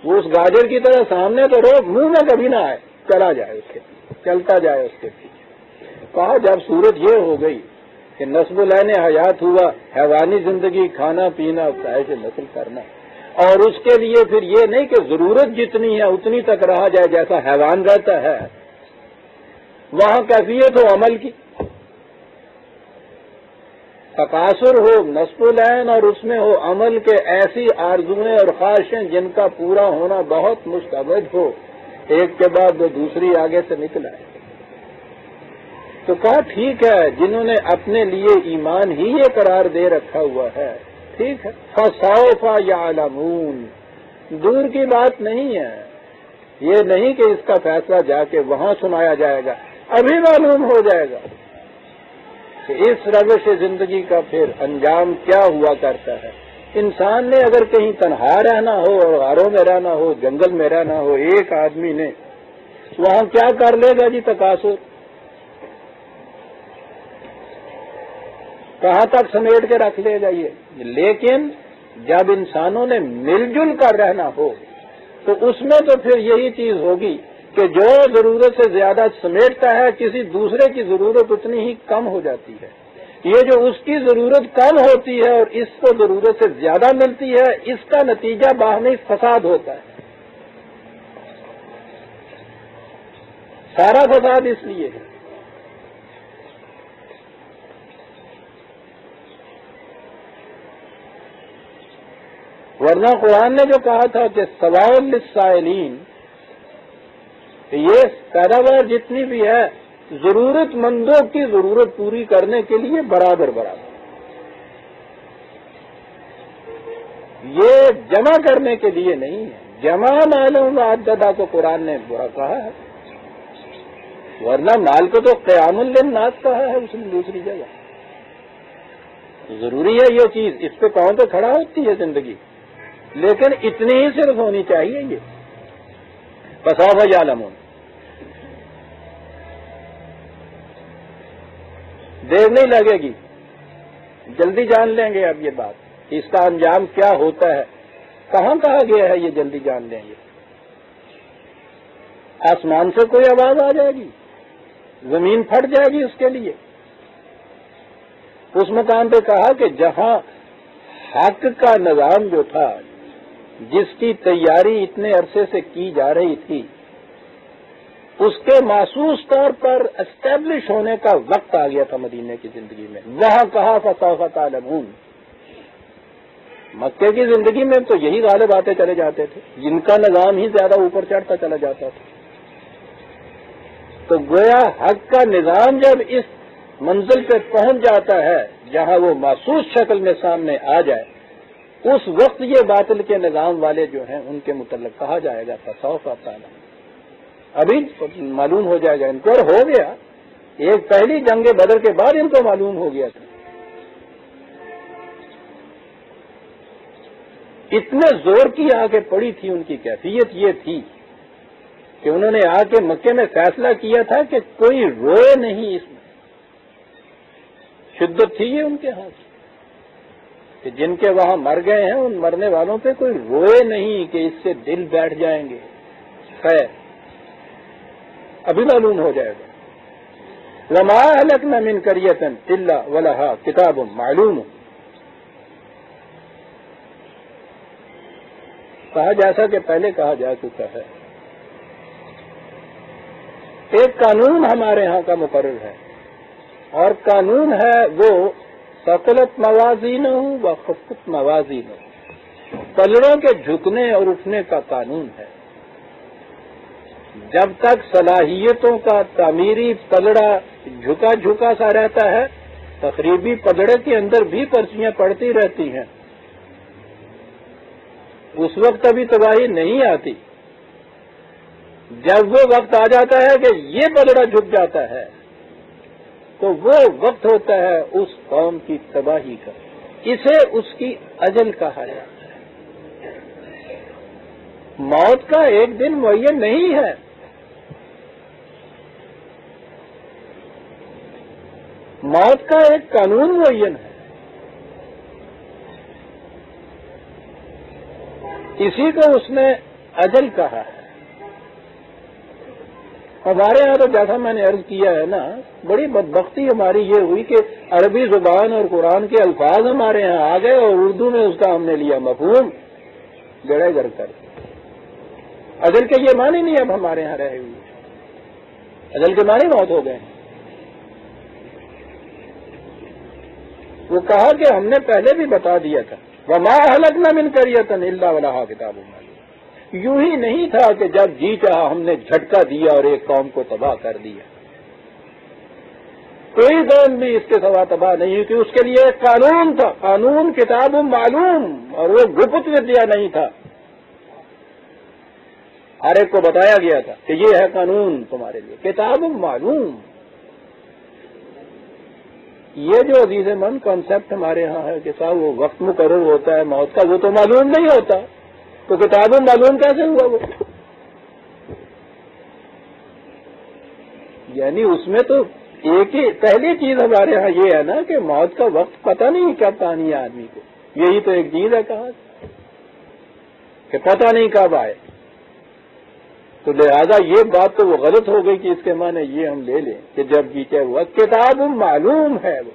वो उस गाजर की तरह सामने तो रो मुँह में कभी ना आए, चला जाए उसके चलता जाए उसके पीछे। कहा, जब सूरत ये हो गई कि नस्ब नस्बुल हयात हुआ, हैवानी ज़िंदगी खाना पीना, चाहे से नस्ल करना। और उसके लिए फिर ये नहीं कि ज़रूरत जितनी है, उतनी तक रहा जाए जैसा हैवान रहता है। वहाँ कैफियत हो अमल की। तकासुर हो नस्पुलैन और उसमें हो अमल के ऐसी आरजुएँ और ख्वाहिशें जिनका पूरा होना बहुत मुस्तबद हो, एक के बाद वो दूसरी आगे से निकल आए। तो कहा, ठीक है, जिन्होंने अपने लिए ईमान ही ये करार दे रखा हुआ है ठीक है। फसौफा या आलमून दूर की बात नहीं है। ये नहीं कि इसका फैसला जाके वहाँ सुनाया जाएगा। अभी मालूम हो जाएगा कि इस रवश ज़िंदगी का फिर अंजाम क्या हुआ करता है। इंसान ने अगर कहीं तनहा रहना हो और घरों में रहना हो, जंगल में रहना हो, एक आदमी ने, वहाँ क्या कर लेगा जी तकासुर? कहाँ तक समेट के रख ले जाइए। लेकिन जब इंसानों ने मिलजुल कर रहना हो तो उसमें तो फिर यही चीज़ होगी कि जो ज़रूरत से ज़्यादा समेटता है, किसी दूसरे की ज़रूरत उतनी ही कम हो जाती है। ये जो उसकी ज़रूरत कम होती है और इसको ज़रूरत से ज़्यादा मिलती है, इसका नतीजा बाहमी फसाद होता है। सारा फसाद इसलिए है। वरना कुरान ने जो कहा था कि सवालिन ये पैदावार जितनी भी है, जरूरतमंदों की ज़रूरत पूरी करने के लिए बराबर बराबर। ये जमा करने के लिए नहीं है। जमा मालूम दादा को कुरान ने बुरा कहा है। वरना माल को तो क्यामुल नाथ कहा है उसने दूसरी जगह। ज़रूरी है ये चीज़, इस पे कौन तो खड़ा होती है ज़िंदगी? लेकिन इतनी ही सिर्फ़ होनी चाहिए ये। फसाफ आलमून देर नहीं लगेगी। जल्दी जान लेंगे अब ये बात। इसका अंजाम क्या होता है? कहाँ कहा गया है ये जल्दी जान लेंगे। आसमान से कोई आवाज़ आ जाएगी। ज़मीन फट जाएगी उसके लिए। उस मकान पे कहा कि जहाँ हक का निज़ाम जो था जिसकी तैयारी इतने अरसे से की जा रही थी, उसके महसूस तौर पर एस्टेब्लिश होने का वक्त आ गया था मदीने की ज़िंदगी में। वहाँ कहा फसाफत आलमून मक्के की ज़िंदगी में तो यही गालिब आते चले जाते थे। जिनका निज़ाम ही ज़्यादा ऊपर चढ़ता चला जाता था। तो गोया हक का निज़ाम जब इस मंजिल पे पहुँच जाता है, जहाँ वो महसूस शक्ल में सामने आ जाए उस वक्त ये बातिल के निज़ाम वाले जो हैं, उनके मुतल कहा जाएगा फसौफ ताला अभी मालूम हो जाएगा इनको, और हो गया। एक पहली जंग बदर के बाद इनको मालूम हो गया था। इतने ज़ोर की आके पड़ी थी उनकी कैफियत, ये थी कि उन्होंने आके मक्के में फैसला किया था कि कोई रोए नहीं इसमें। शिद्दत थी ये उनके हाथ कि जिनके वहाँ मर गए हैं, उन मरने वालों पे कोई रोए नहीं कि इससे दिल बैठ जाएँगे। खैर, अभी मालूम हो जाएगा। लमा हलक न मिन करियतन इल्ला वलहा किताब मालूम। कहा जैसा कि पहले कहा जा चुका है। एक कानून हमारे यहाँ का मुकर है। और कानून है वो सकलत मवाजीन व खफत मवाजीन पलड़ों के झुकने और उठने का कानून है। जब तक सलाहियतों का तामीरी पलड़ा झुका झुका सा रहता है, तकरीबी पलड़े के अंदर भी पर्चियाँ पड़ती रहती हैं। उस वक्त अभी तबाही नहीं आती। जब वो वक्त आ जाता है कि ये पलड़ा झुक जाता है तो वो वक्त होता है उस कौम की तबाही का। इसे उसकी अजल कहा जाता है। मौत का एक दिन मुयन नहीं है। मौत का एक कानून मुयन है। इसी को उसने अजल कहा है। हमारे यहाँ तो जैसा मैंने अर्ज़ किया है ना, बड़ी बदबख्ती हमारी ये हुई कि अरबी ज़ुबान और कुरान के अल्फाज हमारे यहाँ आ गए और उर्दू में उसका हमने लिया मफहूम, गड़े गड़ कर अजल के ये माने नहीं अब हमारे यहाँ रहे हुए। अजल के माने बहुत हो गए। वो कहा कि हमने पहले भी बता दिया था, वमा हलक न मिन करियतन इल्ला वला किताब यूँ ही नहीं था कि जब जी चाहा हमने झटका दिया और एक कौम को तबाह कर दिया। कोई कौम भी इसके सवा तबाह नहीं हुई कि उसके लिए एक कानून था। कानून, किताब मालूम, और वो गुप्त विद्या नहीं था। हर एक को बताया गया था कि ये है कानून तुम्हारे लिए। किताब मालूम। ये जो अज़ीज़ मन कॉन्सेप्ट हमारे यहाँ है कि साहब, वो वक्त मुकर होता है मौत का, वो तो मालूम नहीं होता। तो किताबों मालूम कैसे हुआ वो? यानी उसमें तो एक ही, पहली चीज़ हमारे यहाँ ये है ना कि मौत का वक्त पता नहीं कब पानी है आदमी को। यही तो एक चीज़ है कहा। कि पता नहीं कब आए। तो लिहाजा ये बात तो वो गलत हो गई कि इसके माने ये हम ले लें कि जब जीते हुआ किताब मालूम है वो।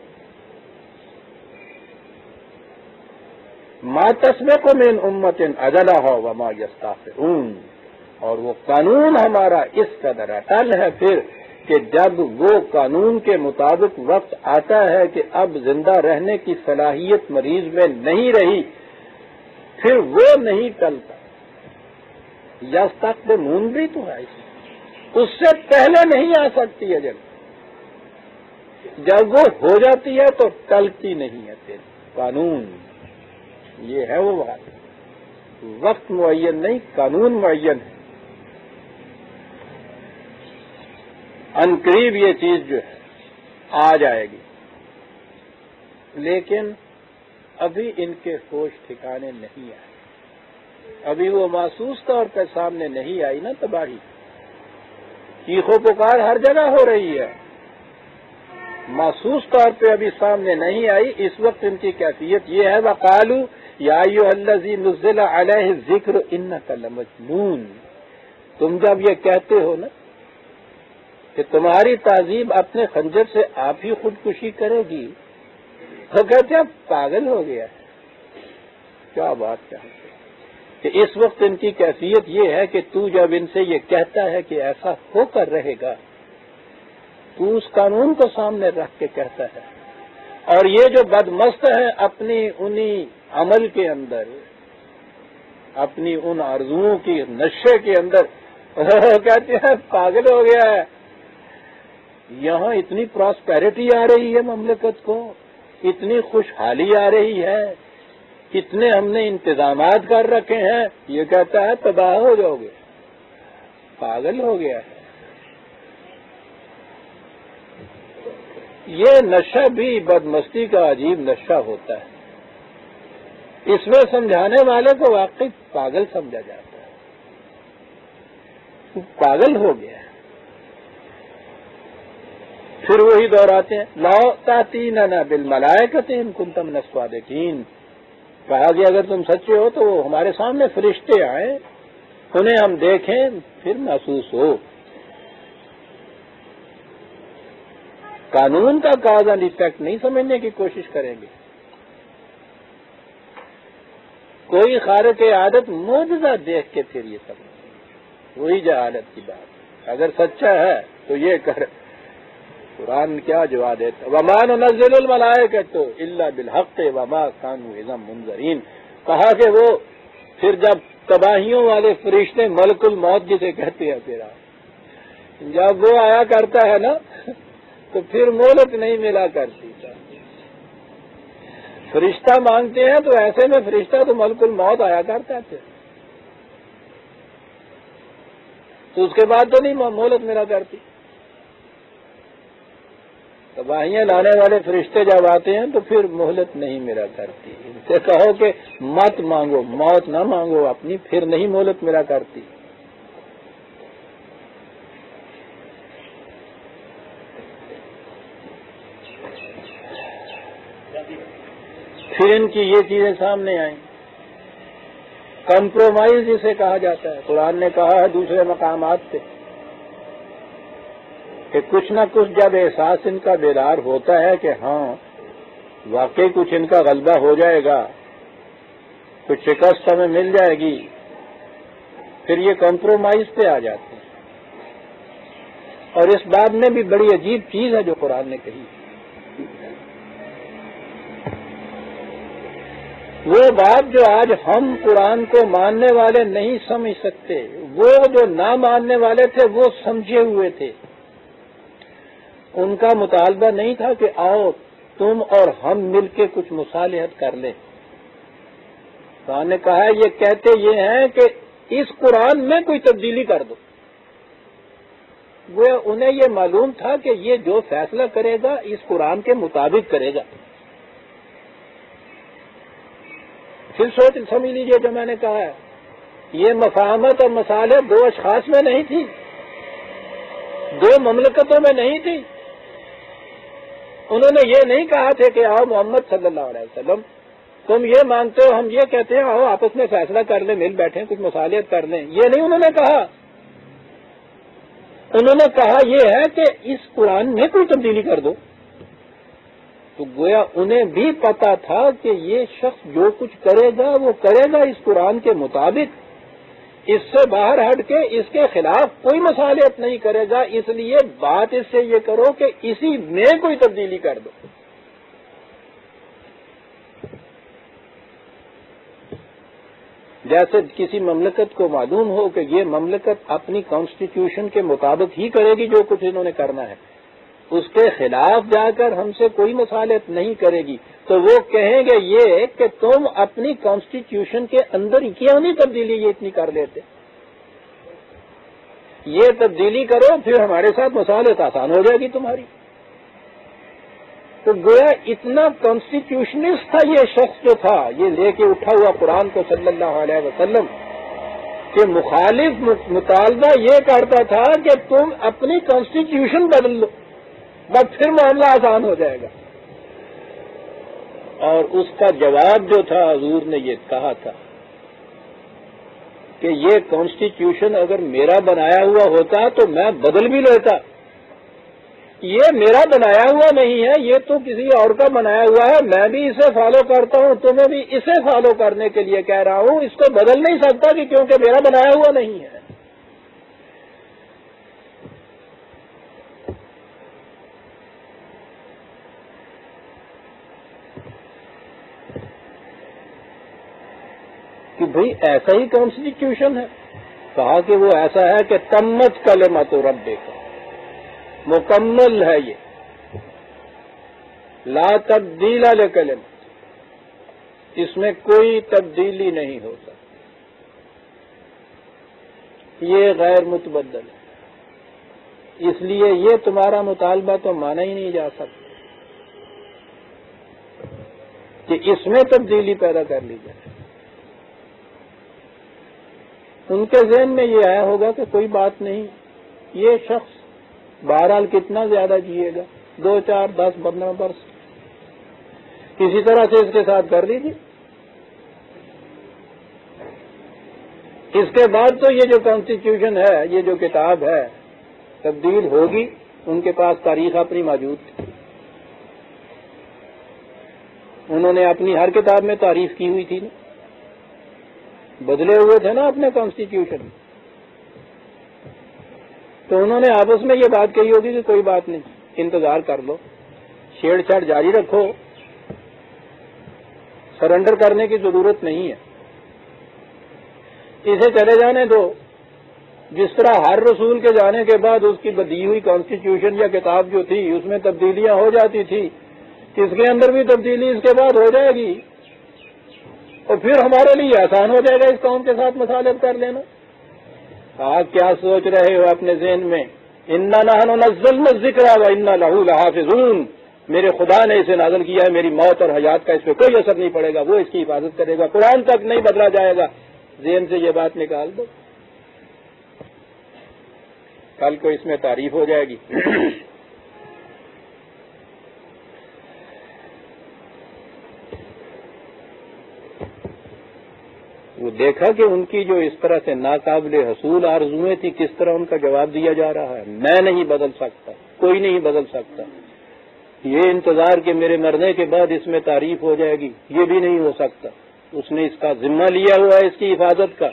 मा तस्मे को मेन उम्मत अजला हो व मा यस्ताफिरून और वो कानून हमारा इस कदर अटल है फिर कि जब वो कानून के मुताबिक वक्त आता है कि अब ज़िंदा रहने की सलाहियत मरीज़ में नहीं रही, फिर वो नहीं टलता। यस्ताक नून भी तो है उससे पहले नहीं आ सकती है जब। जब वो हो जाती है तो टलती नहीं है फिर। कानून। ये है वो बात। वक्त मुन नहीं, कानून मुन है। अनकरीब ये चीज़ जो है, आ जाएगी। लेकिन अभी इनके होश ठिकाने नहीं आए। अभी वो महसूस तौर पर सामने नहीं आई ना तबाही। चीखो पुकार हर जगह हो रही है। महसूस तौर पे अभी सामने नहीं आई, इस वक्त इनकी कैफियत ये है, वकालू याजी नुजिला अलह ज़िक्र इन कलमजनून तुम जब ये कहते हो ना कि तुम्हारी तहजीब अपने खंजर से आप ही खुदकुशी करेगी तो कहते हैं, पागल हो गया क्या बात क्या कि इस वक्त इनकी कैफियत ये है कि तू जब इनसे ये कहता है कि ऐसा होकर रहेगा, तू उस कानून को सामने रख के कहता है। और ये जो बदमस्त है, अपनी उन्हीं अमल के अंदर, अपनी उन आरजुओं की नशे के अंदर कहते हैं, पागल हो गया है। यहाँ इतनी प्रॉस्पेरिटी आ रही है ममलकत को, इतनी खुशहाली आ रही है, कितने हमने इंतज़ाम कर रखे हैं, ये कहता है, तबाह हो जाओगे। पागल हो गया है। ये नशा भी बदमस्ती का अजीब नशा होता है। इसमें समझाने वाले को वाकई पागल समझा जाता है। पागल हो गया। फिर वही दोहराते हैं, लाओ ताती न बिल मलायकतीन, कुंतम नस्वादीन कहा कि अगर तुम सच्चे हो तो वो हमारे सामने फरिश्ते आए, उन्हें हम देखें, फिर महसूस हो। कानून का काज एंड इफ़ेक्ट नहीं समझने की कोशिश करेंगे। कोई खार के आदत मोजा देख के फिर ये सब। वही जहालत की बात। अगर सच्चा है तो ये कर। कुरान क्या जवाब देता? वमान नजल मलाए के तो इल्ला बिलहक वमा कानू इजम मुंजरीन कहा कि वो फिर जब तबाहियों वाले फरिश्ते मलकुल मौत जिसे कहते हैं तेरा जब वो आया करता है ना तो फिर मोहलत नहीं मिला करती। फरिश्ता मांगते हैं तो ऐसे में फरिश्ता तो मलकुल मौत आया करता थे तो उसके बाद तो नहीं मोहलत मेरा करती। तबाहियाँ लाने वाले फरिश्ते जब आते हैं तो फिर मोहलत नहीं मेरा करती। इनसे कहो कि मत मांगो, मौत ना मांगो, अपनी फिर नहीं मोहलत मेरा करती। फिर इनकी ये चीज़ें सामने आई। कंप्रोमाइज इसे कहा जाता है। कुरान ने कहा है दूसरे मकाम से कि कुछ ना कुछ जब एहसास इनका बेदार होता है कि हाँ वाकई कुछ इनका गलबा हो जाएगा, कुछ शिकस्त हमें मिल जाएगी, फिर ये कॉम्प्रोमाइज पे आ जाते हैं। और इस बात में भी बड़ी अजीब चीज़ है जो कुरान ने कही। वो बात जो आज हम कुरान को मानने वाले नहीं समझ सकते, वो जो ना मानने वाले थे, वो समझे हुए थे। उनका मुतालबा नहीं था कि आओ, तुम और हम मिलके कुछ मुसालहत कर लें। कुरान ने कहा, ये कहते ये हैं कि इस कुरान में कोई तब्दीली कर दो। वो, उन्हें ये मालूम था कि ये जो फैसला करेगा, इस कुरान के मुताबिक करेगा। फिर सोच, समझ लीजिए जो मैंने कहा है। ये मफाहमत और मसाले दो अशास में नहीं थी। दो ममलकतों में नहीं थी। उन्होंने ये नहीं कहा थे कि आओ मोहम्मद सल्लल्लाहु अलैहि वसल्लम, तुम ये मानते हो, हम ये कहते हैं, आओ आपस में फैसला कर ले, मिल बैठे कुछ मसालियत कर लें। ये नहीं उन्होंने कहा। उन्होंने कहा ये है कि इस कुरान में कोई तब्दीली कर दो। तो गोया उन्हें भी पता था कि ये शख्स जो कुछ करेगा, वो करेगा इस कुरान के मुताबिक। इससे बाहर हट के इसके खिलाफ कोई मसालियत नहीं करेगा, इसलिए बात इससे ये करो कि इसी में कोई तब्दीली कर दो। जैसे किसी ममलकत को मालूम हो कि ये ममलकत अपनी कॉन्स्टिट्यूशन के मुताबिक ही करेगी जो कुछ इन्होंने करना है। उसके खिलाफ जाकर हमसे कोई मसालत नहीं करेगी। तो वो कहेंगे ये कि तुम अपनी कॉन्स्टिट्यूशन के अंदर क्यों नहीं तब्दीली ये इतनी कर लेते? ये तब्दीली करो, फिर हमारे साथ मसालत आसान हो जाएगी तुम्हारी। तो गोया इतना कॉन्स्टिट्यूशनिस्ट था ये शख्स जो था, ये लेके उठा हुआ कुरान को सल्लल्लाहु अलैहि वसल्लम के मुखालिफ मुतालबा ये करता था कि तुम अपनी कॉन्स्टिट्यूशन बदल लो। बस फिर मामला आसान हो जाएगा। और उसका जवाब जो था, हजूर ने ये कहा था कि ये कॉन्स्टिट्यूशन अगर मेरा बनाया हुआ होता तो मैं बदल भी लेता। ये मेरा बनाया हुआ नहीं है, ये तो किसी और का बनाया हुआ है, मैं भी इसे फॉलो करता हूँ तुम्हें भी इसे फॉलो करने के लिए कह रहा हूँ। इसको बदल नहीं सकता कि क्योंकि मेरा बनाया हुआ नहीं है। कि भाई ऐसा ही कॉन्स्टिट्यूशन है। कहा कि वो ऐसा है कि तम्मत कलमा तो रब देखा। मुकम्मल है ये। ला तब्दील अल कलम इसमें कोई तब्दीली नहीं हो सकती ये गैर मुतबदल है। इसलिए ये तुम्हारा मुतालबा तो माना ही नहीं जा सकता। कि इसमें तब्दीली पैदा कर ली जाए। उनके जहन में ये आया होगा कि कोई बात नहीं, ये शख्स बहरहाल कितना ज़्यादा जिएगा? दो, चार, दस, पंद्रह वर्ष। किसी तरह से इसके साथ कर लीजिए। इसके बाद तो ये जो कॉन्स्टिट्यूशन है, ये जो किताब है, तब्दील होगी, उनके पास तारीख अपनी मौजूद थी। उन्होंने अपनी हर किताब में तारीफ़ की हुई थी ना। बदले हुए थे ना अपने कॉन्स्टिट्यूशन तो उन्होंने आपस में ये बात कही होगी कि कोई बात नहीं, इंतज़ार कर लो। छेड़छाड़ जारी रखो। सरेंडर करने की ज़रूरत नहीं है। इसे चले जाने दो। जिस तरह हर रसूल के जाने के बाद उसकी बदी हुई कॉन्स्टिट्यूशन या किताब जो थी, उसमें तब्दीलियाँ हो जाती थी, इसके अंदर भी तब्दीली इसके बाद हो जाएगी। और फिर हमारे लिए आसान हो जाएगा इस कौम के साथ मसालत कर लेना। आप क्या सोच रहे हो अपने जहन में? इन्ना नहन नजल ज़िक्र व इन्ना लहू लहाफिजून। मेरे खुदा ने इसे नाजल किया है, मेरी मौत और हयात का इस पर कोई असर नहीं पड़ेगा, वो इसकी हिफाजत करेगा। कुरान तक नहीं बदला जाएगा। जेन से ये बात निकाल दो। कल को इसमें तारीफ़ हो जाएगी। वो देखा कि उनकी जो इस तरह से नाकाबले हसूल आरजुएँ थी, किस तरह उनका जवाब दिया जा रहा है? मैं नहीं बदल सकता, कोई नहीं बदल सकता। ये इंतज़ार कि मेरे मरने के बाद इसमें तारीफ़ हो जाएगी, ये भी नहीं हो सकता। उसने इसका जिम्मा लिया हुआ है, इसकी हिफाजत का।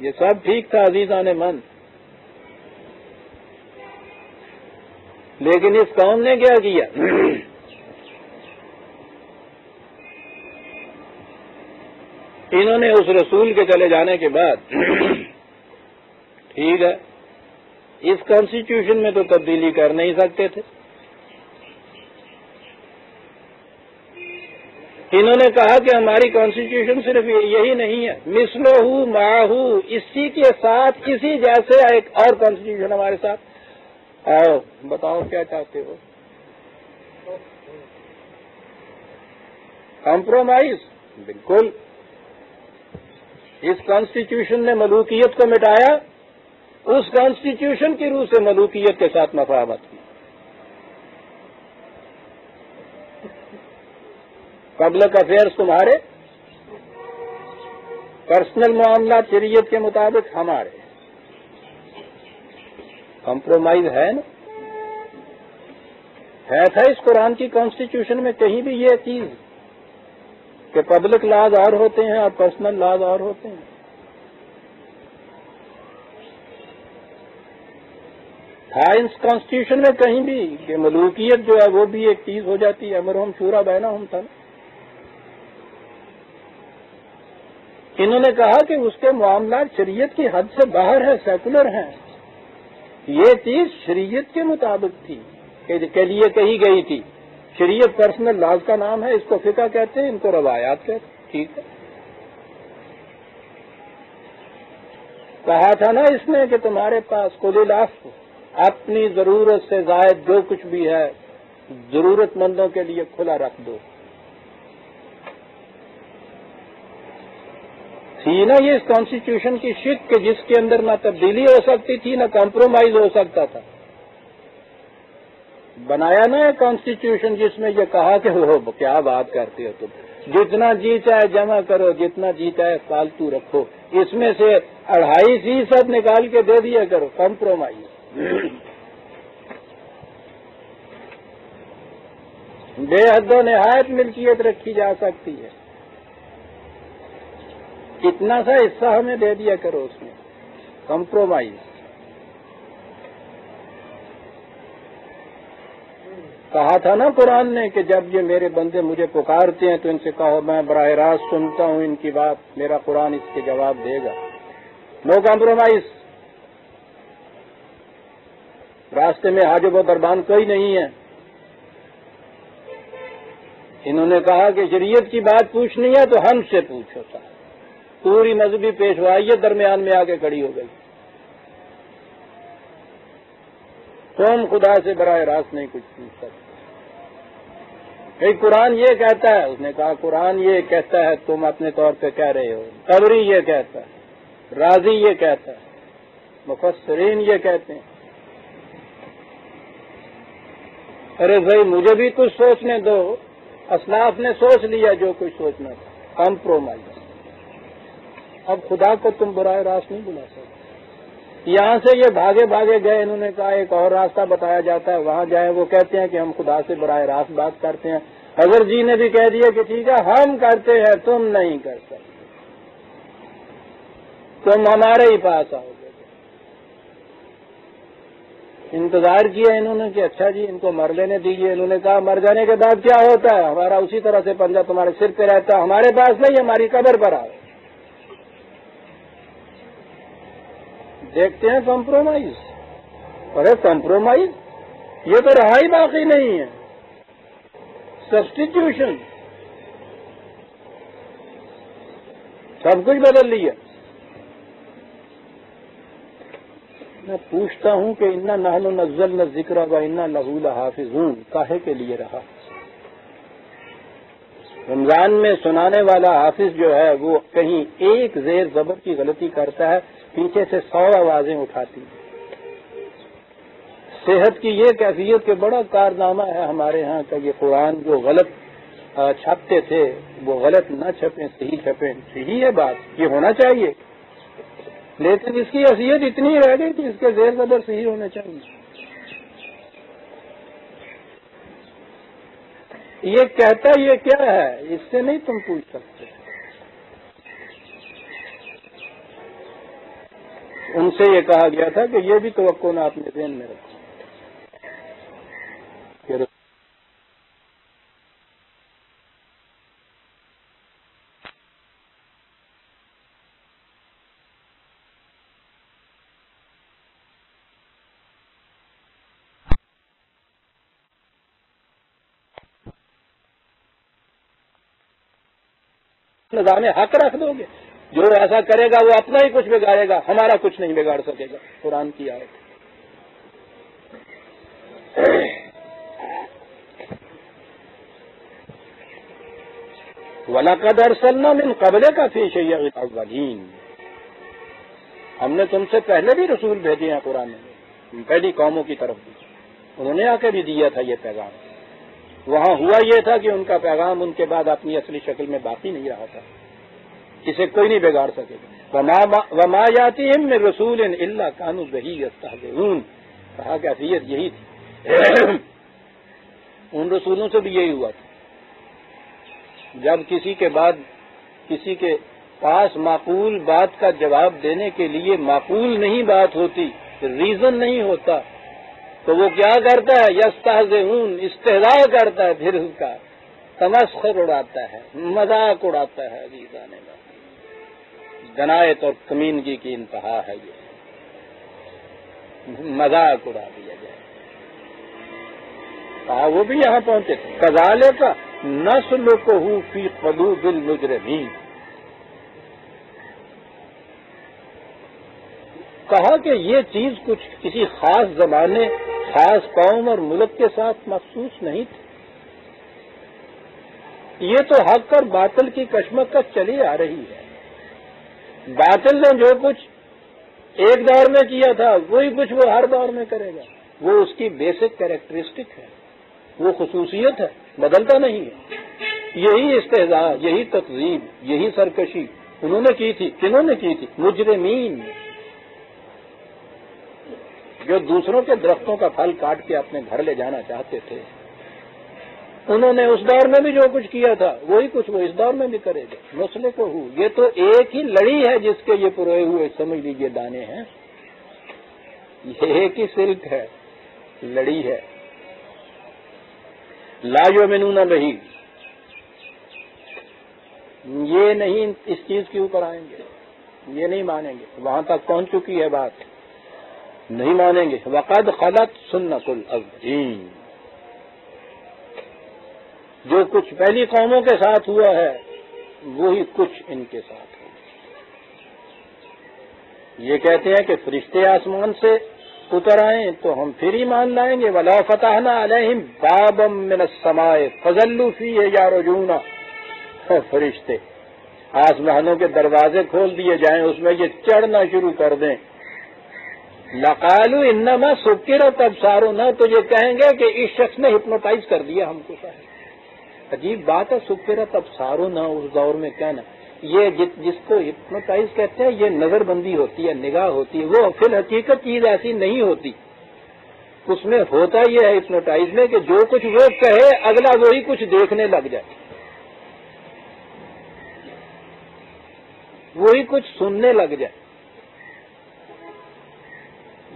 ये सब ठीक था अजीजा ने मन। लेकिन इस कौम ने क्या किया? इन्होंने उस रसूल के चले जाने के बाद, ठीक है, इस कॉन्स्टिट्यूशन में तो तब्दीली कर नहीं सकते थे। इन्होंने कहा कि हमारी कॉन्स्टिट्यूशन सिर्फ़ यही नहीं है। मिसलोहू माहू इसी के साथ, इसी जैसे एक और कॉन्स्टिट्यूशन हमारे साथ। आओ, बताओ क्या चाहते हो? कॉम्प्रोमाइज बिल्कुल। इस कॉन्स्टिट्यूशन ने मलूकियत को मिटाया, उस कॉन्स्टिट्यूशन की रूह से मलूकियत के साथ मफाहमत की। पब्लिक अफेयर्स तुम्हारे, पर्सनल मामला शरीयत के मुताबिक हमारे। कॉम्प्रोमाइज है ना? है था इस कुरान की कॉन्स्टिट्यूशन में कहीं भी ये चीज़ कि पब्लिक लाज और होते हैं और पर्सनल लाज और होते हैं। था इस कॉन्स्टिट्यूशन में कहीं भी कि मलूकियत जो है वो भी एक चीज़ हो जाती है। अमर हम, शूरा बहना हम था इन्होंने कहा कि उसके मामला शरीयत की हद से बाहर है सेकुलर हैं। ये चीज़ शरीयत के मुताबिक थी के लिए कही गई थी। शरीयत पर्सनल लॉज का नाम है, इसको फिका कहते हैं, इनको रवायात कहते हैं। ठीक है? कहा था ना इसने कि तुम्हारे पास कुलिलाफ अपनी ज़रूरत से जायद जो कुछ भी है, जरूरतमंदों के लिए खुला रख दो। थी ना ये इस कॉन्स्टिट्यूशन की शिक के जिसके अंदर ना तब्दीली हो सकती थी, ना कॉम्प्रोमाइज हो सकता था। बनाया ना कॉन्स्टिट्यूशन जिसमें ये कहा कि वो क्या बात करते हो तुम? जितना जी चाहे जमा करो, जितना जी चाहे फालतू रखो। इसमें से अढ़ाई फ़ीसद निकाल के दे दिया करो कॉम्प्रोमाइज बेहदो नहायत मिल्कियत रखी जा सकती है। कितना सा हिस्सा हमें दे दिया करो उसमें। कॉम्प्रोमाइज कहा था ना कुरान ने कि जब ये मेरे बंदे मुझे पुकारते हैं तो इनसे कहो, मैं बरह रास्त सुनता हूँ इनकी बात, मेरा कुरान इसके जवाब देगा। नो कॉम्प्रोमाइज रास्ते में हाजिब दरबान कोई नहीं है। इन्होंने कहा कि शरीयत की बात पूछनी है तो हमसे पूछो पूरी मजहबी पेशवाई दरमियान में आके खड़ी हो गई। तुम खुदा से बरए रास्त नहीं कुछ पूछ सकते। कुरान ये कहता है, उसने कहा, कुरान ये कहता है, तुम अपने तौर पे कह रहे हो। तबरी ये कहता है, राज़ी ये कहता है मुफसरीन ये कहते हैं। अरे भाई, मुझे भी कुछ सोचने दो। असलाफ ने सोच लिया जो कुछ सोचना था। कॉम्प्रोमाइज अब खुदा को तुम बुराए रास्त नहीं बुला सकते। यहाँ से ये भागे भागे गए, इन्होंने कहा, एक और रास्ता बताया जाता है, वहाँ जाए। वो कहते हैं कि हम खुदा से बराह रास्त बात करते हैं। हजर जी ने भी कह दिया कि ठीक है, हम करते हैं, तुम नहीं कर सकते। तुम हमारे ही पास आओगे। इंतज़ार किया इन्होंने कि अच्छा जी, इनको मर लेने दीजिए। इन्होंने कहा, मर जाने के बाद क्या होता है? हमारा उसी तरह से पंजा तुम्हारे सिर पे रहता है। हमारे पास नहीं हमारी कबर पर आओ। देखते हैं कॉम्प्रोमाइज अरे कॉम्प्रोमाइज ये तो रहा ही बाकी नहीं है। सब्सटीट्यूशन सब कुछ बदल लिया मैं पूछता हूँ कि इन्ना नहलो नजल न ज़िक्र व इन्ना लहूल हाफिजून काहे के लिए रहा? रमज़ान में सुनाने वाला हाफिज जो है, वो कहीं एक जेर जबर की गलती करता है पीछे से सौ आवाज़ें उठाती। सेहत की ये कैफियत के बड़ा कारनामा है हमारे यहाँ का ये कुरान, जो गलत छापते थे, वो गलत न छपे, सही छपे सही है बात, ये होना चाहिए। लेकिन इसकी हैसियत इतनी रह गई कि इसके जेर कदर सही होने चाहिए। ये कहता ये क्या है, इससे नहीं तुम पूछ सकते। उनसे ये कहा गया था कि ये भी तो ना अपने देन में रखो। हक रख दोगे। जो ऐसा करेगा वो अपना ही कुछ बिगाड़ेगा, हमारा कुछ नहीं बिगाड़ सकेगा। कुरान की आयत। वलाकद अरसलना मिन कबले का फ़ी शैयावलीन हमने तुमसे पहले भी रसूल भेजे हैं कुरान में। पहली कौमों की तरफ़ भी। उन्होंने आके भी दिया था ये पैगाम। वहाँ हुआ ये था कि उनका पैगाम उनके बाद अपनी असली शक्ल में बाकी नहीं रहा था। इसे कोई नहीं बिगाड़ सकेगा। वमा जाती हिम में रसूल इल्ला कानू ऊन कहा कि अफियत यही थी। उन रसूलों से भी यही हुआ था। जब किसी के बाद, किसी के पास माकूल बात का जवाब देने के लिए माकूल नहीं बात होती, रीजन नहीं होता तो वो क्या करता है? यस्ताजून इस्तेदा करता है फिर उसका। तमस्खर उड़ाता है, मज़ाक उड़ाता है रीजाने में। जनायत और कमीनगी की इंतहा है ये। मज़ाक उड़ा दिया जाए। कहा वो भी यहाँ पहुँचे। कजाले का नस्ल को फ़ी कलू बिल मुजरमी कहा कि ये चीज़ कुछ किसी खास जमाने, खास कौम और मुल्क के साथ महसूस नहीं थी। ये तो हक और बातल की कश्मकश चली आ रही है। बातिल ने जो कुछ एक दौर में किया था, वही कुछ वो हर दौर में करेगा। वो उसकी बेसिक कैरेक्टरिस्टिक है। वो खसूसियत है, बदलता नहीं है। यही इस्तेजा, यही तकजीब, यही सरकशी उन्होंने की थी, किन्होंने की थी? मुजरमीन। जो दूसरों के दरख्तों का फल काट के अपने घर ले जाना चाहते थे उन्होंने उस दौर में भी जो कुछ किया था, वही कुछ वो इस दौर में भी करेगा। मसले को हूँ ये तो एक ही लड़ी है जिसके ये पुरोए हुए, समझ लीजिए, दाने हैं। ये एक ही सिल्क है, लड़ी है। लाजो मिनूना रही ये नहीं इस चीज़ के ऊपर आएँगे। ये नहीं मानेंगे। वहाँ तक पहुँच चुकी है बात। नहीं मानेंगे। वक़द खलत सुन्नतुल अजीम जो कुछ पहली कौमों के साथ हुआ है, वही कुछ इनके साथ है। ये कहते हैं कि फरिश्ते आसमान से उतर आए तो हम फिर ही मान लाएँगे। वला फताहना अलहिम बाबम मिन समाए, फजल्लू फ़ी है या रजूना। फरिश्ते, आसमानों के दरवाजे खोल दिए जाएँ, उसमें ये चढ़ना शुरू कर दें। लकालू इन्नमा सुकिर तब सारो न तो ये कहेंगे कि इस शख्स ने हिप्नोटाइज कर दिया हमको साहब अजीब बात है सुकिर तब सारो न उस दौर में कहना ये जि, जिसको हिप्नोटाइज कहते हैं ये नजरबंदी होती है निगाह होती है वो फिर हकीकत चीज़ ऐसी नहीं होती। उसमें होता यह है हिप्नोटाइज में कि जो कुछ वो कहे अगला वही कुछ देखने लग जाए। वही कुछ सुनने लग जाए।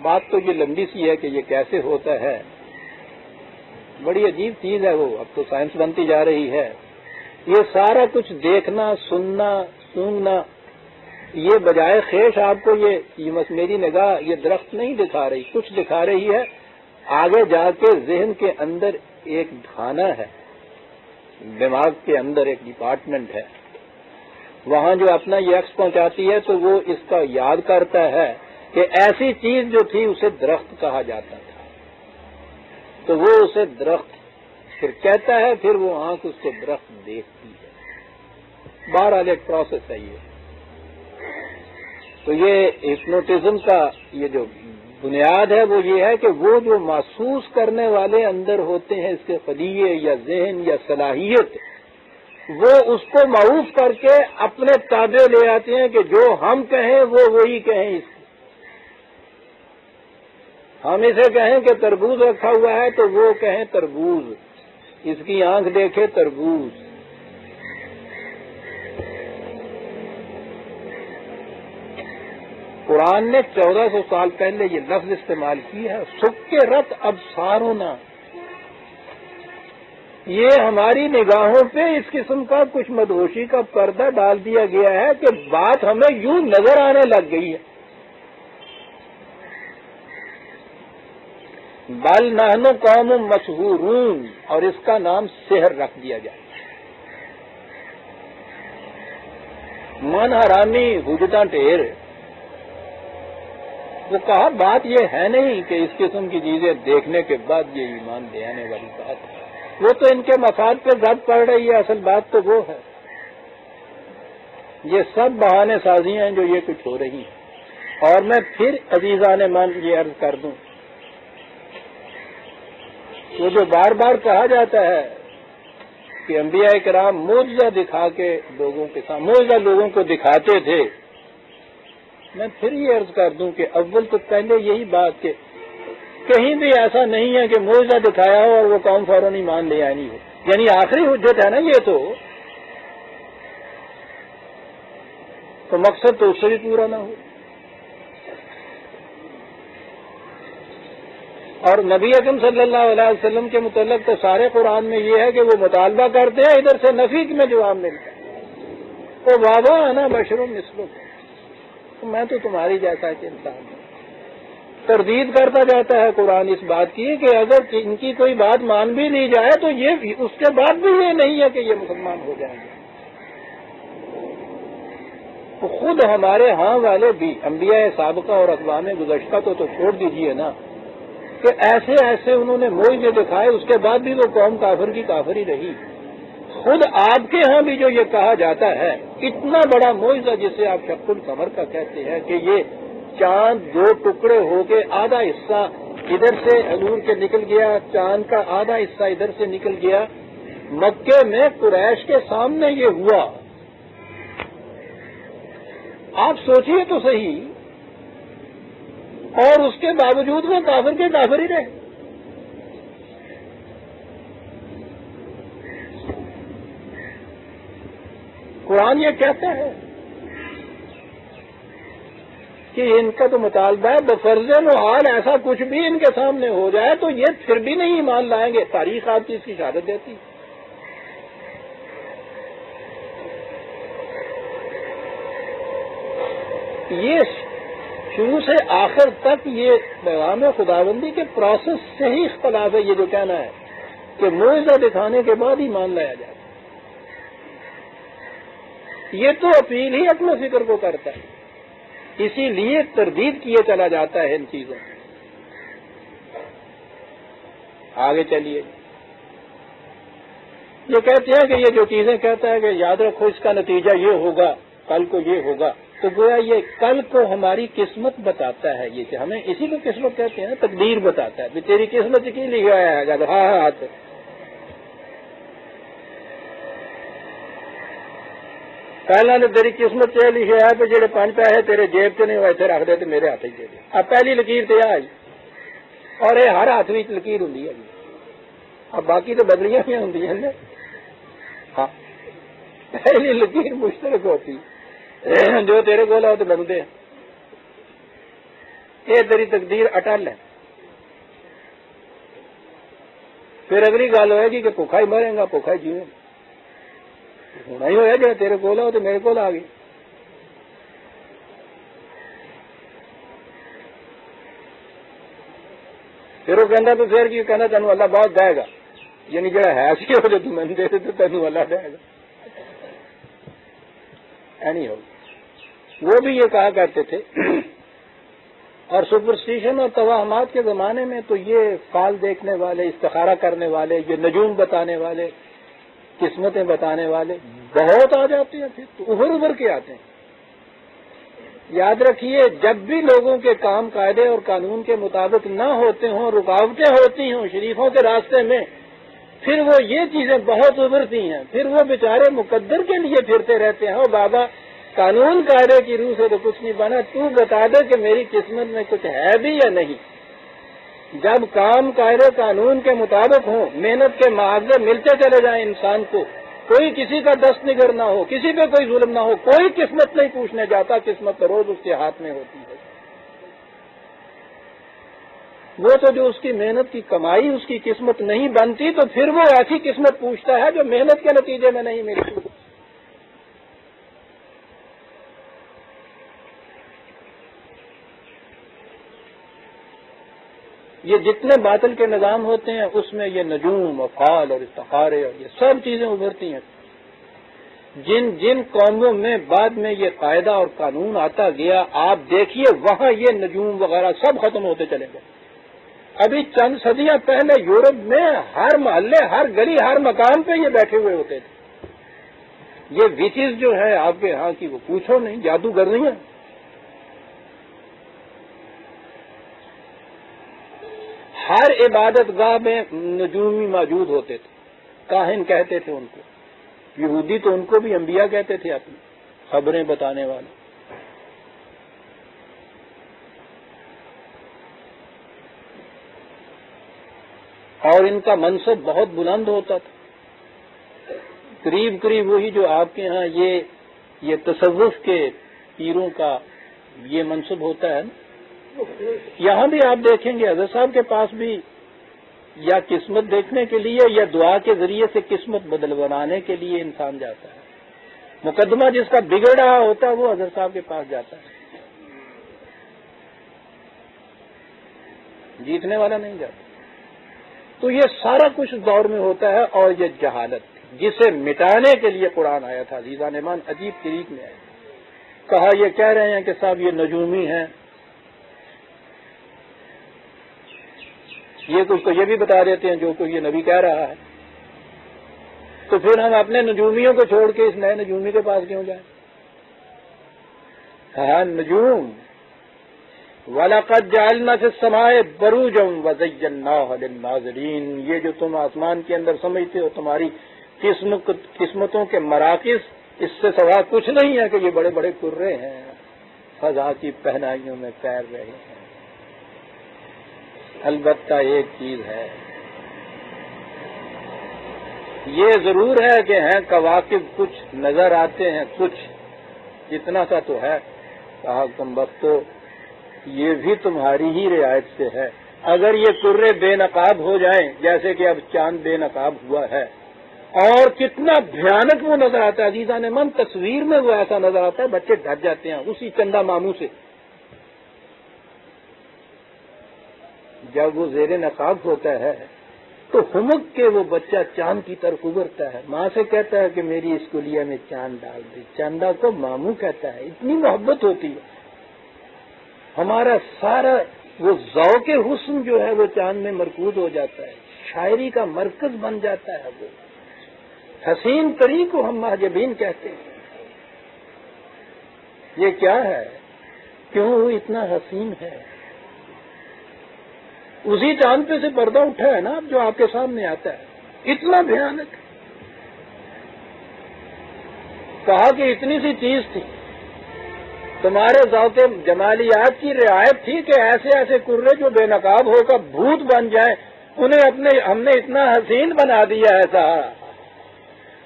बात तो ये लंबी सी है कि ये कैसे होता है। बड़ी अजीब चीज़ है वो। अब तो साइंस बनती जा रही है। ये सारा कुछ देखना सुनना सूंघना ये बजाय खेश आपको ये, ये मेरी निगाह ये दरख्त नहीं दिखा रही कुछ दिखा रही है। आगे जाके जहन के अंदर एक धाना है। दिमाग के अंदर एक डिपार्टमेंट है। वहाँ जो अपना ये एक्स पहुंचाती है तो वो इसका याद करता है कि ऐसी चीज़ जो थी उसे दरख्त कहा जाता था। तो वो उसे दरख्त, फिर कहता है, फिर वो आँख उसको दरख्त देखती है। बहरहाल एक प्रोसेस है ये। तो ये हिप्नोटिज्म का, ये जो बुनियाद है, वो ये है कि वो जो महसूस करने वाले अंदर होते हैं, इसके खलीये या जहन या सलाहियत, वो उसको मारूफ करके अपने ताबे ले आते हैं कि जो हम कहें, वो वही कहें इसको हम इसे कहें कि तरबूज रखा हुआ है तो वो कहें तरबूज। इसकी आँख देखे तरबूज। कुरान ने 1400 साल पहले ये लफ्ज इस्तेमाल की है सुख के रत अब सारोना। ये हमारी निगाहों पे इस किस्म का कुछ मदहोशी का पर्दा डाल दिया गया है कि बात हमें यूँ नज़र आने लग गई है। बल नहनो कौम मशहूरून, और इसका नाम सेहर रख दिया जाए। मन हरामी हुजता टेर वो कहा, बात ये है नहीं कि इस किस्म की चीज़ें देखने के बाद ये ईमान ले आने वाली बात है। वो तो इनके मफाद पे जद पड़ रही है, असल बात तो वो है। ये सब बहाने साजियाँ हैं जो ये कुछ हो रही हैं। और मैं फिर अजीजा ने मन ये अर्ज़ कर दूँ। वो जो बार बार कहा जाता है कि अंबिया कराम मुआवजा दिखा के लोगों के साथ मुआवजा लोगों को दिखाते थे। मैं फिर ये अर्ज़ कर दूँ कि अव्वल तो पहले यही बात के कहीं भी ऐसा नहीं है कि मुआवजा दिखाया हो और वो कौम फ़ौरन ही मान ले आनी हो। यानी आखिरी हजत है ना ये तो। तो मकसद तो उससे भी पूरा ना हो। और नबी अकम सल्लाम के मुतलक तो सारे कुरान में ये है कि वो मुतालबा करते हैं, इधर से नफीक में जवाब मिलता है। तो वाबा है ना मशरूम मिसलुम तो मैं तो तुम्हारी जैसा एक इंसान हूँ। तरदीद करता जाता है कुरान इस बात की कि अगर इनकी कोई बात मान भी ली जाए तो ये उसके बाद भी ये नहीं है कि ये मुसलमान हो जाएँगे। तो खुद हमारे हाँ वाले भी अम्बिया सबका और अखबार गुजश्ता को तो छोड़ दीजिए ना। कि ऐसे ऐसे उन्होंने मोइजे दिखाए, उसके बाद भी वो कौम काफिर की काफिर रही। खुद आपके यहाँ भी जो ये कहा जाता है, इतना बड़ा मोइजा जिसे आप शक्ल कमर का कहते हैं कि ये चाँद दो टुकड़े होके आधा हिस्सा इधर से हजूर के निकल गया, चाँद का आधा हिस्सा इधर से निकल गया। मक्के में कुरैश के सामने ये हुआ। आप सोचिए तो सही और उसके बावजूद वो काफिर के काफिर ही रहे। कुरान ये कहता है कि इनका तो मुतालबा है बफर्जन हाल ऐसा कुछ भी इनके सामने हो जाए तो ये फिर भी नहीं ईमान लाएँगे। तारीख आपकी इसकी शहादत देती ये शुरू से आखिर तक ये पैगाम खुदाबंदी के प्रोसेस से ही इख्तलाफ है, ये जो कहना है कि मुआवजा दिखाने के बाद ही मान लाया जाए। ये तो अपील ही अपने फ़िक्र को करता है। इसीलिए तरदीद किए चला जाता है इन चीज़ों आगे चलिए। ये कहते हैं कि ये जो चीज़ें कहता है कि याद रखो, इसका नतीजा ये होगा, कल को ये होगा। तो गोया ये कल को हमारी किस्मत बताता है, ये हमें इसी को किस्मत कहते हैं तकदीर बताता है तेरी किस्मत की लिखा है? तो हाँ हाँ तो। पहला ने तेरी किस्मत च लिखे है जेडे पाँच पैसे तेरे जेब च नहीं इतने रख दे तो मेरे हाथ दे दे अब पहली लकीर तो आई, और ये हर हाथ में लकीर होंगी है। अब बाकी तो बदलियाँ भी होंगी हाँ पहली लकीर मुश्तरक होती। है जो तेरे है तो बनते ये तेरी तकदीर अटल है। फिर अगली गल होएगी कि भुखा ही मरेगा, भुखा ही जीवे होना ही होया जो तेरे है तो मेरे को आ गई फिर वो कहता तो फिर की कहना तेन अल्लाह बहुत देगा। यानी जरा है तू मैंने दे तेन अल्लाह देगा। एनी होगा। वो भी ये कहा करते थे। और सुपरस्टिशन और तवाहमात के जमाने में तो ये फाल देखने वाले इस्तारा करने वाले, ये नजूम बताने वाले, किस्मतें बताने वाले, बहुत आ जाते हैं फिर तो उभर उभर के आते हैं। याद रखिए, जब भी लोगों के काम कायदे और कानून के मुताबिक न होते हों, रुकावटें होती हों, शरीफों के रास्ते में, फिर वो ये चीज़ें बहुत उभरती हैं। फिर वो बेचारे मुकद्दर के लिए फिरते रहते हैं और बाबा कानून कायदे की रूह से तो कुछ नहीं बना। तू बता दे कि मेरी किस्मत में कुछ है भी या नहीं। जब काम कायदे कानून के मुताबिक हो, मेहनत के मुआवजे मिलते चले जाए इंसान को, कोई किसी का दस्त निगर ना हो, किसी पे कोई जुल्म ना हो, कोई किस्मत नहीं पूछने जाता, किस्मत तो रोज उसके हाथ में होती है। वो तो जो उसकी मेहनत की कमाई, उसकी किस्मत नहीं बनती तो फिर वो ऐसी किस्मत पूछता है जो मेहनत के नतीजे में नहीं मिलती। ये जितने बादल के निज़ाम होते हैं, उसमें ये नजूम अफाल और इस्तारे और ये सब चीज़ें उभरती हैं। जिन जिन कौमों में बाद में ये कायदा और कानून आता गया, आप देखिए, वहाँ ये नजूम वगैरह सब खत्म होते चले गए। अभी चंद सदियाँ पहले यूरोप में हर मोहल्ले, हर गली, हर मकान पे ये बैठे हुए होते थे। ये विचेज जो है, आपके यहाँ की वो पूछो नहीं, जादूगर नहीं है। हर इबादत गाह में नजूमी मौजूद होते थे। काहिन कहते थे उनको। यहूदी तो उनको भी अंबिया कहते थे अपनी, खबरें बताने वाले। और इनका मनसब बहुत बुलंद होता था। करीब करीब वही जो आपके यहाँ ये ये तसवुफ के पीरों का ये मनसब होता है ना यहाँ भी आप देखेंगे अजहर साहब के पास भी या किस्मत देखने के लिए या दुआ के ज़रिए से किस्मत बदल बनाने के लिए इंसान जाता है। मुकदमा जिसका बिगड़ रहा होता है, वो अजहर साहब के पास जाता है। जीतने वाला नहीं जाता। तो ये सारा कुछ दौर में होता है और ये जहालत, जिसे मिटाने के लिए कुरान आया था। जीजा नेमान अजीब तरीक में आया। कहा, ये कह रहे हैं कि साहब, ये नजूमी हैं। ये कुछ तो ये भी बता देते हैं, जो कुछ ये नबी कह रहा है। तो फिर हम अपने नजूमियों को छोड़ के इस नए नजूमी के पास क्यों जाए? हाँ नजूम वलाकत जालना से समाये बरूजम वजन्नाजरीन ये जो तुम आसमान के अंदर समझते हो, तुम्हारी किस्म किस्मतों के मराकज, इससे सवा कुछ नहीं है कि ये बड़े बड़े कुर्रे हैं, फजा की पहनाइयों में तैर रहे हैं। अलबत्ता एक चीज़ है। ये ज़रूर है कि हैं कवाकिब कुछ नज़र आते हैं, कुछ इतना सा तो है। कहा, तुम वक्त ये भी तुम्हारी ही रियायत से है। अगर ये कुर्रे बेनकाब हो जाएँ, जैसे कि अब चाँद बेनकाब हुआ है, और कितना भयानक वो नज़र आता है, अजीजा ने मन तस्वीर में वो ऐसा नज़र आता है, बच्चे ढक जाते हैं उसी चंदा मामू से। जब वो जेर नकाब होता है तो हुमक के वो बच्चा चाँद की तरफ़ उभरता है। माँ से कहता है कि मेरी स्कूलिया में चाँद डाल दे। चांदा को मामू कहता है। इतनी मोहब्बत होती है। हमारा सारा वो जौ के हुस्न जो है, वो चाँद में मरकूज हो जाता है। शायरी का मरकज बन जाता है वो। हसीन तरी को हम महजबीन कहते हैं। ये क्या है? क्यों वो इतना हसीन है? उसी चाँद पे से पर्दा उठा है ना जो आपके सामने आता है। इतना भयानक कहा कि इतनी सी चीज़ थी। तुम्हारे जौके जमालियात की रियायत थी कि ऐसे ऐसे कुर्रे जो बेनकाब होकर भूत बन जाए, उन्हें अपने, हमने इतना हसीन बना दिया है सारा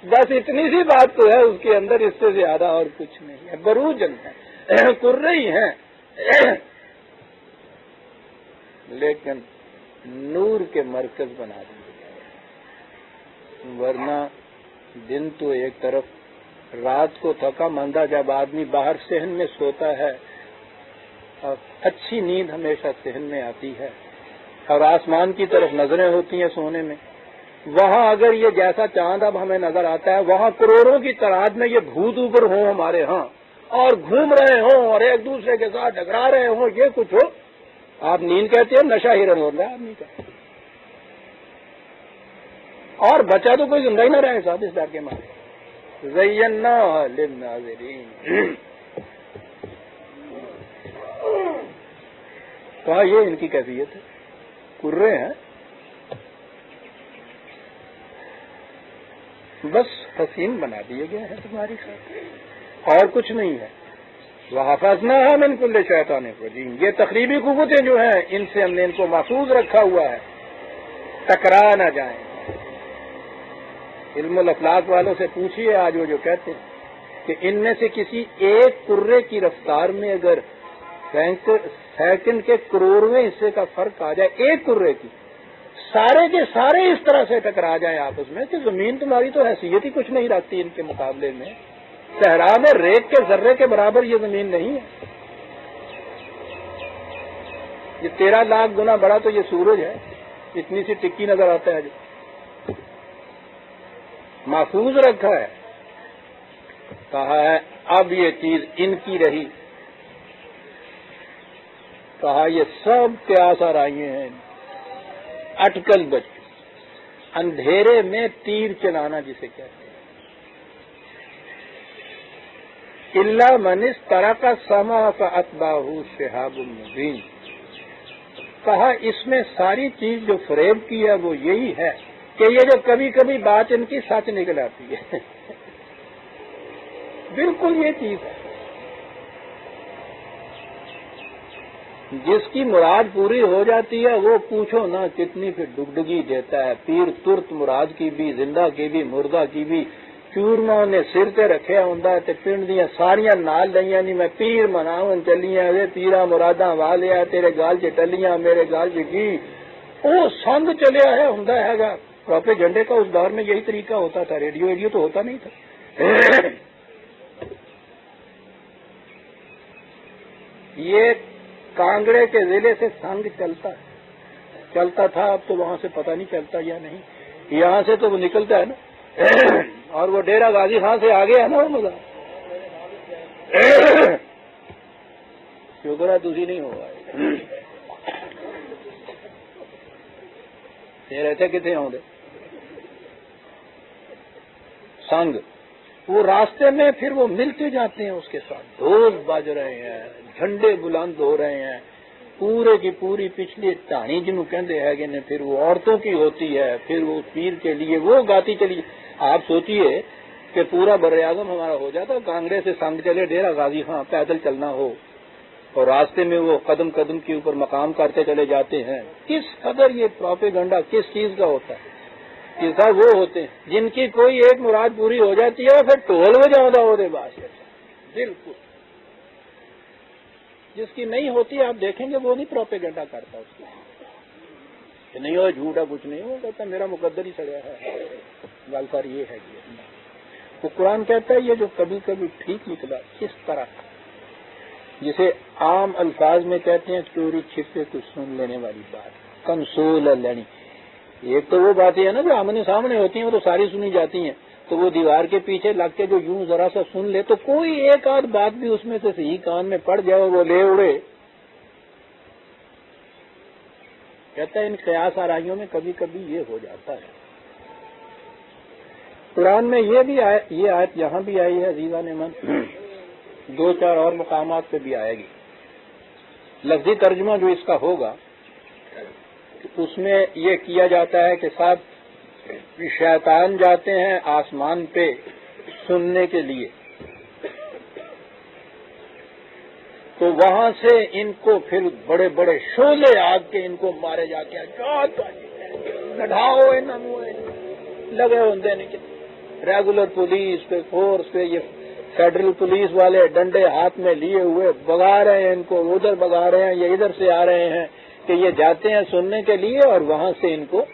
बस इतनी सी बात तो है, उसके अंदर इससे ज़्यादा और कुछ नहीं है। बरूजन है, कुर्रे ही हैं। लेकिन नूर के मरकज बना दिए। वरना दिन तो एक तरफ़, रात को थका मंदा जब आदमी बाहर सहन में सोता है, और अच्छी नींद हमेशा सहन में आती है, और आसमान की तरफ़ नज़रें होती हैं सोने में। वहाँ अगर ये जैसा चाँद अब हमें नज़र आता है, वहाँ करोड़ों की तादाद में ये भूत ऊपर हो हमारे यहाँ और घूम रहे हों, और एक दूसरे के साथ टकरा रहे हों, ये कुछ हो आप नींद कहते हो, नशा हिरन हो रहा है आदमी का और बचा तो कोई ज़िंदा ही ना रहे साथ इस डर के मारे। जयन्ना कहा ये इनकी कैफियत है? कुर्रे हैं। बस हसीन बना दिए गए हैं तुम्हारी साथ और कुछ नहीं है। वहाफजना हम इनकुल्ले शैतान रजीम। ये तकरीबी कुतें जो हैं, इनसे हमने इनको महफूज रखा हुआ है। टकरा न जाए। इल्म अफलाक वालों से पूछिए आज वो जो कहते हैं कि इनमें से किसी एक कुर्रे की रफ्तार में अगर सेकंड के करोड़वें हिस्से का फ़र्क आ जाए, एक कुर्रे की, सारे के सारे इस तरह से टकरा जाए आपस में कि ज़मीन तुम्हारी तो हैसियत ही कुछ नहीं रखती इनके मुकाबले में। सहरा में रेत के जर्रे के बराबर ये ज़मीन नहीं है। ये तेरह लाख गुना बड़ा तो ये सूरज है। इतनी सी टिक्की नज़र आता है जो महफूज रखा है। कहा है, अब ये चीज़ इनकी रही। कहा, ये सब प्यास आ रही हैं। अटकल बच अंधेरे में तीर चलाना जिसे कहते हैं। इल्ला मनिस तरह का समा का अतबाहू शहाब मुबीन। कहा, इसमें सारी चीज़ जो फ्रेब की है, वो यही है कि ये जो कभी कभी बात इनकी सच निकल आती है। बिल्कुल ये चीज़ है। जिसकी मुराद पूरी हो जाती है, वो पूछो ना, कितनी फिर डुगडुगी देता है, पीर तुर्त मुराद की भी, ज़िंदा की भी, मुर्दा की भी चूरमा ने सिर ते रखिया ਹੁੰਦਾ ਤੇ ਪਿੰਡ ਦੀਆਂ ਸਾਰੀਆਂ ਨਾਲ ਲਈਆਂ ਨਹੀਂ ਮੈਂ ਪੀਰ ਮਨਾਉਣ ਚੱਲੀਆਂ ਵੇ ਪੀਰਾ ਮੁਰਾਦਾਂ ਵਾਲਿਆ ਤੇਰੇ ਗਾਲ 'ਚ ਟੱਲੀਆਂ ਮੇਰੇ गाल 'ਚ की वो संग चलिया है ਹੁੰਦਾ हैगा प्रोपे झंडे का उस दौर में यही तरीका होता था रेडियो रेडियो तो होता नहीं था ये कांगड़े के जिले से संग चलता है चलता था अब तो वहां से पता नहीं चलता या नहीं यहाँ से तो वो निकलता है ना और वो डेरा गाजी खान से आगे है ना वो मज़ा शुक्र है दूसरी नहीं होगा फिर ऐसे कितने होंगे? संग वो रास्ते में फिर वो मिलते जाते हैं उसके साथ। ढोल बज रहे हैं, झंडे बुलंद हो रहे हैं। पूरे की पूरी पिछली कहानी जिन्हों कहते हैं ने फिर वो औरतों की होती है, फिर वो पीर के लिए वो गाती चली। आप सोचिए कि पूरा बर आज़म हमारा हो जाता कांग्रेस से संग चले, डेरा गाजी खां पैदल चलना हो। और रास्ते में वो कदम कदम के ऊपर मकाम करते चले जाते हैं। किस कदर ये प्रोपेगंडा किस चीज़ का होता है? किसा वो होते हैं, जिनकी कोई एक मुराद पूरी हो जाती है फिर टोल हो जाता वो बात बिल्कुल। जिसकी नहीं होती, आप देखेंगे, वो नहीं प्रोपेगेंडा करता उसकी। कि नहीं हो झूठा कुछ नहीं हो कहता मेरा मुकद्दर ही सड़िया है। गलकार ये है ये। तो कुरान कहता है, ये जो कभी कभी ठीक निकला, इस तरह जिसे आम अल्फाज में कहते हैं, चोरी, छिपे कुछ सुन लेने वाली बात। कंसोल लड़ी एक तो वो बातें है ना जो आमने सामने होती हैं, वो तो सारी सुनी जाती हैं। तो वो दीवार के पीछे लग के जो यूँ जरा सा सुन ले तो कोई एक आध बात भी उसमें से सही कान में पड़ जाए वो ले उड़े। कहता है इन कयास आराइयों में कभी कभी ये हो जाता है। कुरान में ये भी आय, ये आयत यहाँ भी आई है अजीजा ने मन दो चार और मकाम पे भी आएगी। लफ्जी तर्जमा जो इसका होगा उसमें ये किया जाता है कि साहब शैतान जाते हैं आसमान पे सुनने के लिए। तो वहाँ से इनको फिर बड़े बड़े शोले आग के इनको मारे जाके नढ़ाओ लगे होंगे रेगुलर पुलिस पे फोर्स पे, ये फेडरल पुलिस वाले डंडे हाथ में लिए हुए भगा रहे हैं इनको, उधर भगा रहे हैं, ये इधर से आ रहे हैं कि ये जाते हैं सुनने के लिए और वहाँ से इनको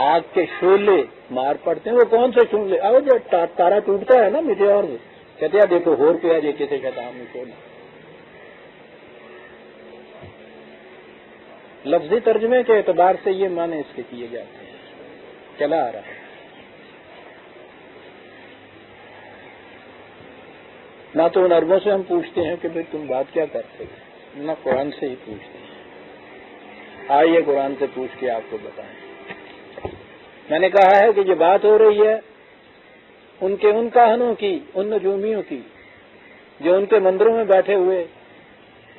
आग के शोले मार पड़ते हैं। वो कौन से शोले? अब जो तारा टूटता है ना मिटे और कहते देखो, होर पे आज किसी शैतान में शोले लफ्जी तर्जमे के एतबार से ये माने इसके किए जाते हैं। चला आ रहा है। ना तो उन अरबों से हम पूछते हैं कि भाई तुम बात क्या करते हो? ना कुरान से ही पूछते हैं। आइए कुरान से पूछ के आपको बताएँ। मैंने कहा है कि ये बात हो रही है उनके उन कहनों की, उन नजूमियों की, जो उनके मंदिरों में बैठे हुए,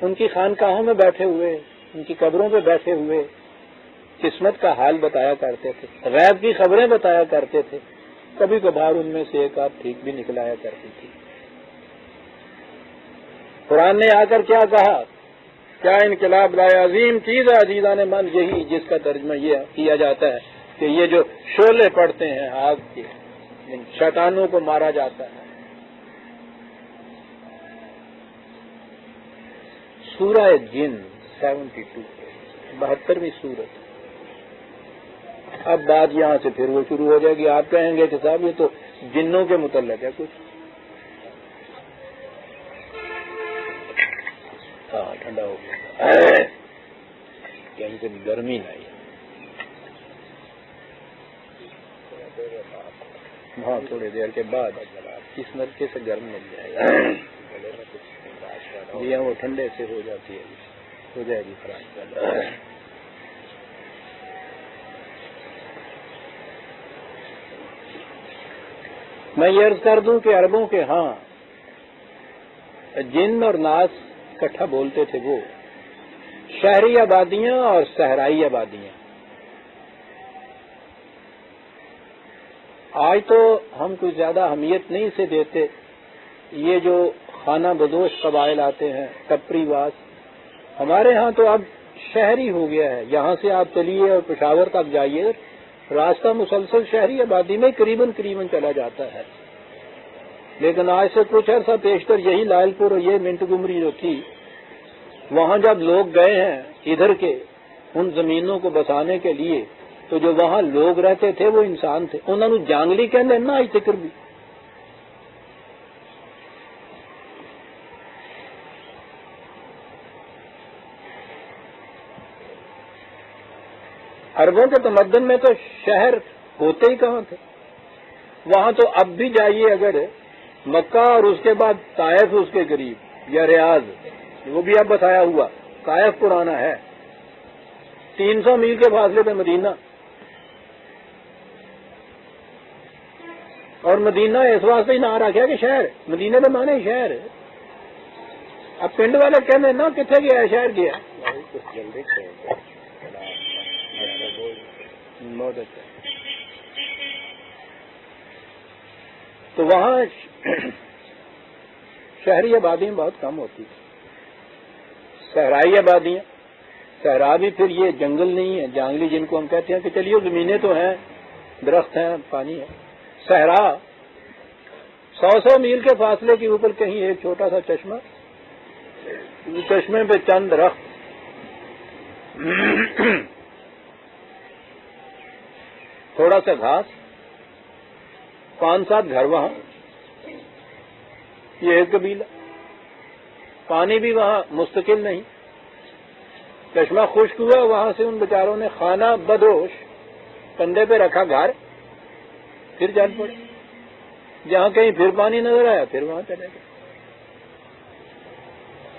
उनकी खानकाहों में बैठे हुए उनकी कब्रों पे बैठे हुए किस्मत का हाल बताया करते थे, गैब की खबरें बताया करते थे। कभी कभार उनमें से एक आप ठीक भी निकलाया करती थी। कुरान ने आकर क्या कहा? क्या इनकलाब लाया अजीम चीज़ है अजीजा ने मन यही जिसका तर्जमा ये किया जाता है कि ये जो शोले पड़ते हैं, आग के, इन शैतानों को मारा जाता है। सूरह जिन सेवेंटी टू। बहत्तरवीं सूरत। अब बात यहाँ से फिर वो शुरू हो जाएगी। आप कहेंगे कि साहब ये तो जिन्नों के मुतलक है कुछ। हाँ ठंडा हो गया। कहीं से गर्मी नहीं हाँ थोड़ी देर के बाद। इस नलके से गर्म मिल जाएगा? जी हाँ वो ठंडे से हो जाती है। हो जाएगी खराब। मैं ये अर्ज़ कर दूँ कि अरबों के हाँ जिन और नास इकट्ठा बोलते थे वो, शहरी आबादियाँ और सहराई आबादियाँ। आज तो हम कुछ ज़्यादा अहमियत नहीं से देते। ये जो खाना बदोश कबाइल आते हैं टपरीवास हमारे यहाँ तो अब शहरी हो गया है। यहाँ से आप चलिए और पेशावर तक जाइए। रास्ता मुसलसल शहरी आबादी में करीबन करीबन चला जाता है। लेकिन आज से कुछ अर्सा पेशतर यही लालपुर और ये मिंट गुमरी जो थी, वहाँ जब लोग गए हैं इधर के, उन जमीनों को बसाने के लिए तो जो वहाँ लोग रहते थे, वो इंसान थे। उन्होंने जांगली कहने, ना आज तक भी। अरबों के तमदन में तो शहर होते ही कहाँ थे? वहाँ तो अब भी जाइए अगर मक्का और उसके बाद तायफ उसके करीब, या रियाज, वो भी अब बताया हुआ, तायफ पुराना है। तीन सौ मील के फासले पे मदीना। और मदीना इस वास्ते ही ना रखा कि शहर, मदीने में माने शहर। अब पिंड वाले कहने, ना कितने गया? शहर गया? बहुत अच्छा तो वहाँ शहरी आबादी बहुत कम होती थी सहराई आबादियाँ, सहरा भी फिर ये जंगल नहीं है, जंगली जिनको हम कहते हैं कि चलिए जमीनें तो हैं, दरख्त हैं, पानी है। सहरा सौ सौ मील के फासले के ऊपर कहीं एक छोटा सा चश्मा चश्मे पे चंद रख थोड़ा सा घास पाँच सात घर वहाँ ये एक कबीला। पानी भी वहाँ मुस्तकिल नहीं। चश्मा खुश्क हुआ, वहाँ से उन बेचारों ने खाना बदोश कंधे पे रखा घर, फिर चल पड़े। जहाँ कहीं फिर पानी नज़र आया, फिर वहाँ चले गए।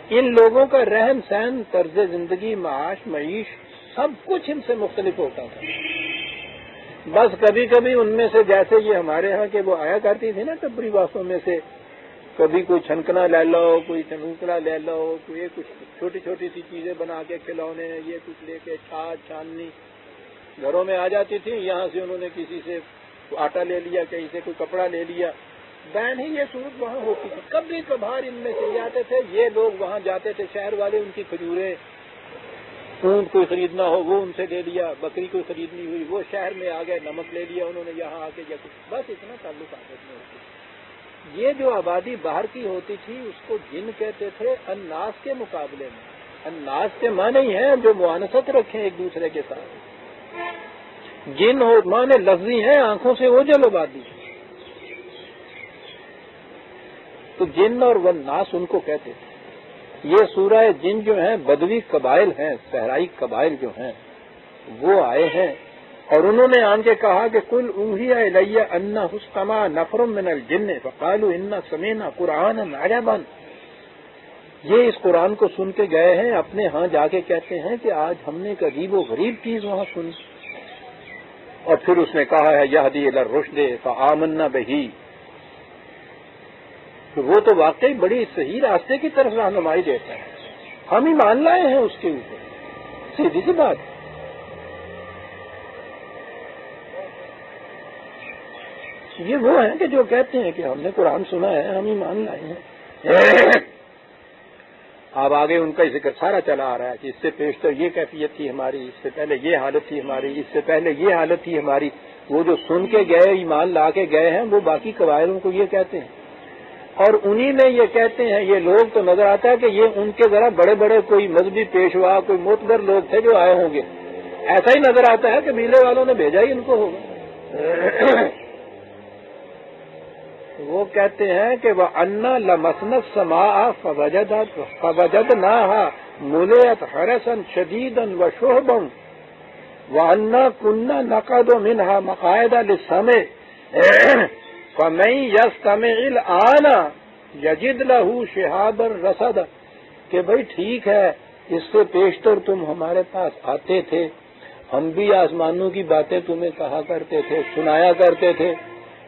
इन लोगों का रहन सहन तर्ज ज़िंदगी माश मीश सब कुछ इनसे मुख्तलिफ़ होता था। बस कभी कभी उनमें से जैसे ये हमारे यहाँ के वो आया करती थी ना टपरी वासों में से, कभी कोई छनकना ले लो कोई चनूकड़ा ले लो कोई कुछ छोटी छोटी सी चीज़ें बना के खिलौने, ये कुछ लेके छाछ, छाननी, घरों में आ जाती थी, यहाँ से उन्होंने किसी से आटा ले लिया, कहीं से कोई कपड़ा ले लिया। बैन ही ये सूरत वहाँ होती थी। कभी कभार इनमें से जाते थे, ये लोग वहाँ जाते थे, शहर वाले उनकी खजूरें ऊँट कोई खरीदना हो, वो उनसे ले लिया, बकरी कोई खरीदनी हुई, वो शहर में आ गए, नमक ले लिया उन्होंने, यहाँ आके या कुछ बस इतना ताल्लुक आपस में होती ये जो आबादी बाहर की होती थी, उसको जिन कहते थे, अन्नास के मुकाबले में। अन्नास के माने ही है जो मुआनसत रखें एक दूसरे के साथ। जिन हो, माने लफ्जी हैं, आँखों से ओझल आबादी तो जिन और वन नास उनको कहते थे। ये सूरह जिन जो हैं, बदवी कबाइल हैं, सहराई कबाइल जो हैं, वो आए हैं। और उन्होंने आन के कहा कि कुल ऊहिया इलैया अन्ना हुस्तमा नफरम मिनल जिन्ने, फ़कालू इन्ना समीना कुरान नाजाबन ये इस कुरान को सुन के गए हैं, अपने यहाँ जाके कहते हैं कि आज हमने एक अजीब व गरीब चीज़ वहाँ सुनी। और फिर उसने कहा है यह दी रुशदे फ़ामन्ना बही। तो वो तो वाकई बड़ी सही रास्ते की तरफ़ रहनुमाई देता है। हम ही मान लाए हैं उसके ऊपर। सीधी सी बात। ये वो है कि जो कहते हैं कि हमने कुरान सुना है, हम ही मान लाए हैं। अब आगे उनका ज़िक्र सारा चला आ रहा है कि इससे पेश तो ये कैफियत थी हमारी, इससे पहले ये हालत थी हमारी, इससे पहले ये हालत थी हमारी। वो जो सुन के गए, ईमान ला के गए हैं, वो बाकी कबायलों को ये कहते हैं। और उन्हीं में ये कहते हैं, ये लोग तो नज़र आता है कि ये उनके जरा बड़े बड़े कोई मजहबी पेशवा, कोई मोतबर लोग थे जो आए होंगे। ऐसा ही नज़र आता है कि मीले वालों ने भेजा ही इनको होगा। वो कहते हैं कि वह अन्ना लमसनत समा फवजद ना मुलेत हरसन शदीदन व शोहबम व अन्ना कुन्ना नकदो मिनहा मकायदा लिसमे फमई यस तमिल आना यजिद लहू शहाबर रसद कि भाई ठीक है इससे पेशतर तुम हमारे पास आते थे हम भी आसमानों की बातें तुम्हें कहा करते थे सुनाया करते थे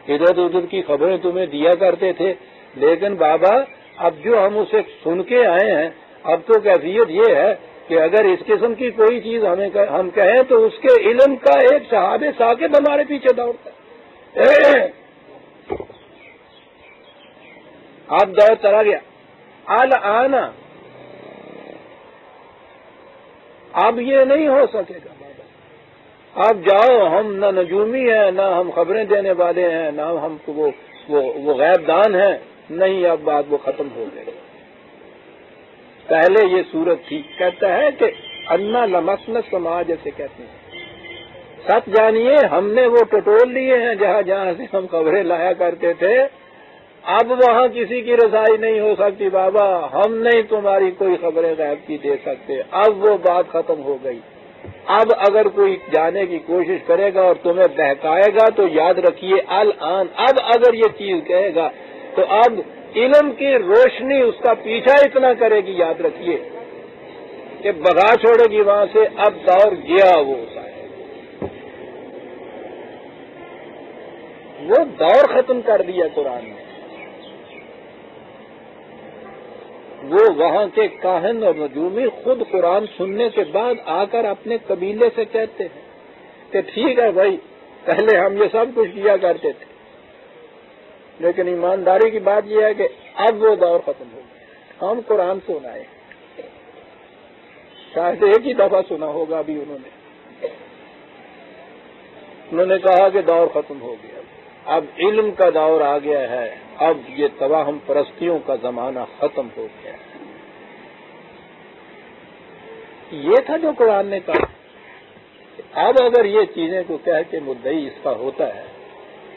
इधर उधर की खबरें तुम्हें दिया करते थे लेकिन बाबा अब जो हम उसे सुन के आए हैं अब तो कैफियत ये है कि अगर इस किस्म की कोई चीज़ हमें कर, हम कहें तो उसके इल्म का एक सहाबे साकिब हमारे पीछे दौड़ता है अब दौर चला गया। अल आना अब ये नहीं हो सकेगा आप जाओ, हम न नजूमी है, न हम खबरें देने वाले हैं, न हम वो वो वो गैबदान है। नहीं, अब बात वो खत्म हो गई। पहले ये सूरत थी कहता है कि अन्ना लमसन समाज ऐसे कहते हैं। सच जानिए, हमने वो टटोल लिए हैं जहाँ जहाँ से हम खबरें लाया करते थे। अब वहाँ किसी की रसाई नहीं हो सकती, बाबा, हम नहीं तुम्हारी कोई खबरें गायब की दे सकते। अब वो बात खत्म हो गई। अब अगर कोई जाने की कोशिश करेगा और तुम्हें बहकाएगा तो याद रखिए अल आन अब अगर ये चीज़ कहेगा तो अब इलम की रोशनी उसका पीछा इतना करेगी, याद रखिए, कि भगा छोड़ेगी वहाँ से, अब दौर गया वो वो दौर खत्म कर दिया कुरान ने। वो वहाँ के काहन और नजूमी खुद कुरान सुनने के बाद आकर अपने कबीले से कहते हैं कि ठीक है भाई, पहले हम ये सब कुछ किया करते थे। लेकिन ईमानदारी की बात यह है कि अब वो दौर खत्म हो गया। हम कुरान सुनाए शायद एक ही दफ़ा सुना होगा अभी उन्होंने। उन्होंने कहा कि दौर खत्म हो गया। अब इल्म का दौर आ गया है। अब ये तवाहम परस्तियों का जमाना खत्म हो गया। ये था जो कुरान ने कहा। अब अगर ये चीज़ें को कह के मुद्दई इसका होता है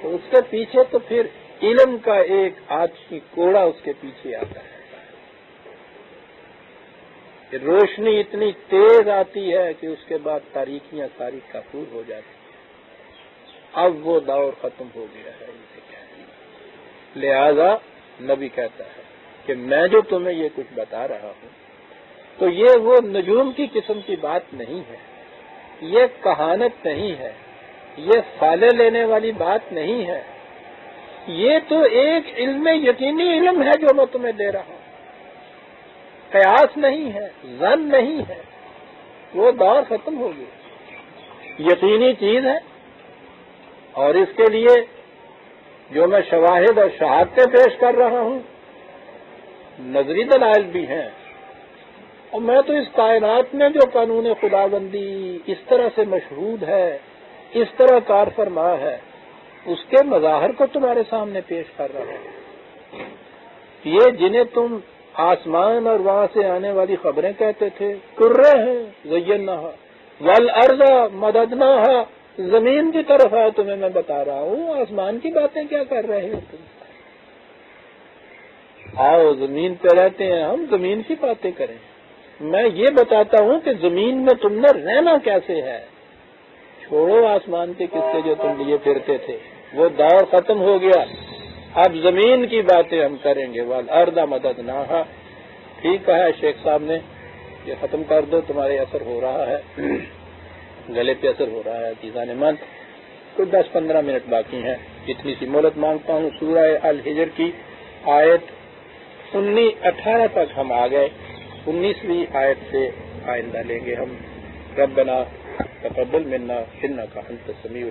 तो उसके पीछे तो फिर इलम का एक आज की कोड़ा उसके पीछे आता है। रोशनी इतनी तेज आती है कि उसके बाद तारीखियाँ सारी कपूर हो जाती है। अब वो दौर खत्म हो गया है। लिहाजा नबी कहता है कि मैं जो तुम्हें ये कुछ बता रहा हूँ तो ये वो नजूम की किस्म की बात नहीं है। ये कहानत नहीं है। ये फाले लेने वाली बात नहीं है। ये तो एक इल्म यकीनी इल्म है जो मैं तुम्हें दे रहा हूँ। कयास नहीं है, जन नहीं है, वो दौर खत्म हो गया। यकीनी चीज़ है। और इसके लिए जो मैं शवाहिद और शहादतें पेश कर रहा हूँ। नजरी दलाइल भी हैं। और मैं तो इस कायनात में जो कानून खुदाबंदी इस तरह से मशहूद है, इस तरह कार फरमा है, उसके मजाहर को तुम्हारे सामने पेश कर रहा हूँ। ये जिन्हें तुम आसमान और वहाँ से आने वाली खबरें कहते थे, कुर्रे हैं जयन्ना वल अर्जा मददना ज़मीन की तरफ़ आओ, तुम्हें मैं बता रहा हूँ, आसमान की बातें क्या कर रहे हो तुम? आओ, ज़मीन पे रहते हैं हम, ज़मीन की बातें करें। मैं ये बताता हूँ कि ज़मीन में तुमने रहना कैसे है? छोड़ो आसमान के किस्से जो तुम लिए फिरते थे, वो दौर खत्म हो गया। अब ज़मीन की बातें हम करेंगे। वाल अर्दा मदद ना ठीक है शेख साहब ने, ये खत्म कर दो, तुम्हारे असर हो रहा है। गले पे असर हो रहा है चीजान मन तो दस पंद्रह मिनट बाकी हैं। इतनी सी मोहलत माँगता हूँ, सूरह अल हिजर की आयत उन्नीस, अठारह तक हम आ गए। उन्नीसवी आयत से आइंदा लेंगे हम। रबना तकबल मिलना इन्ना का अंत समीम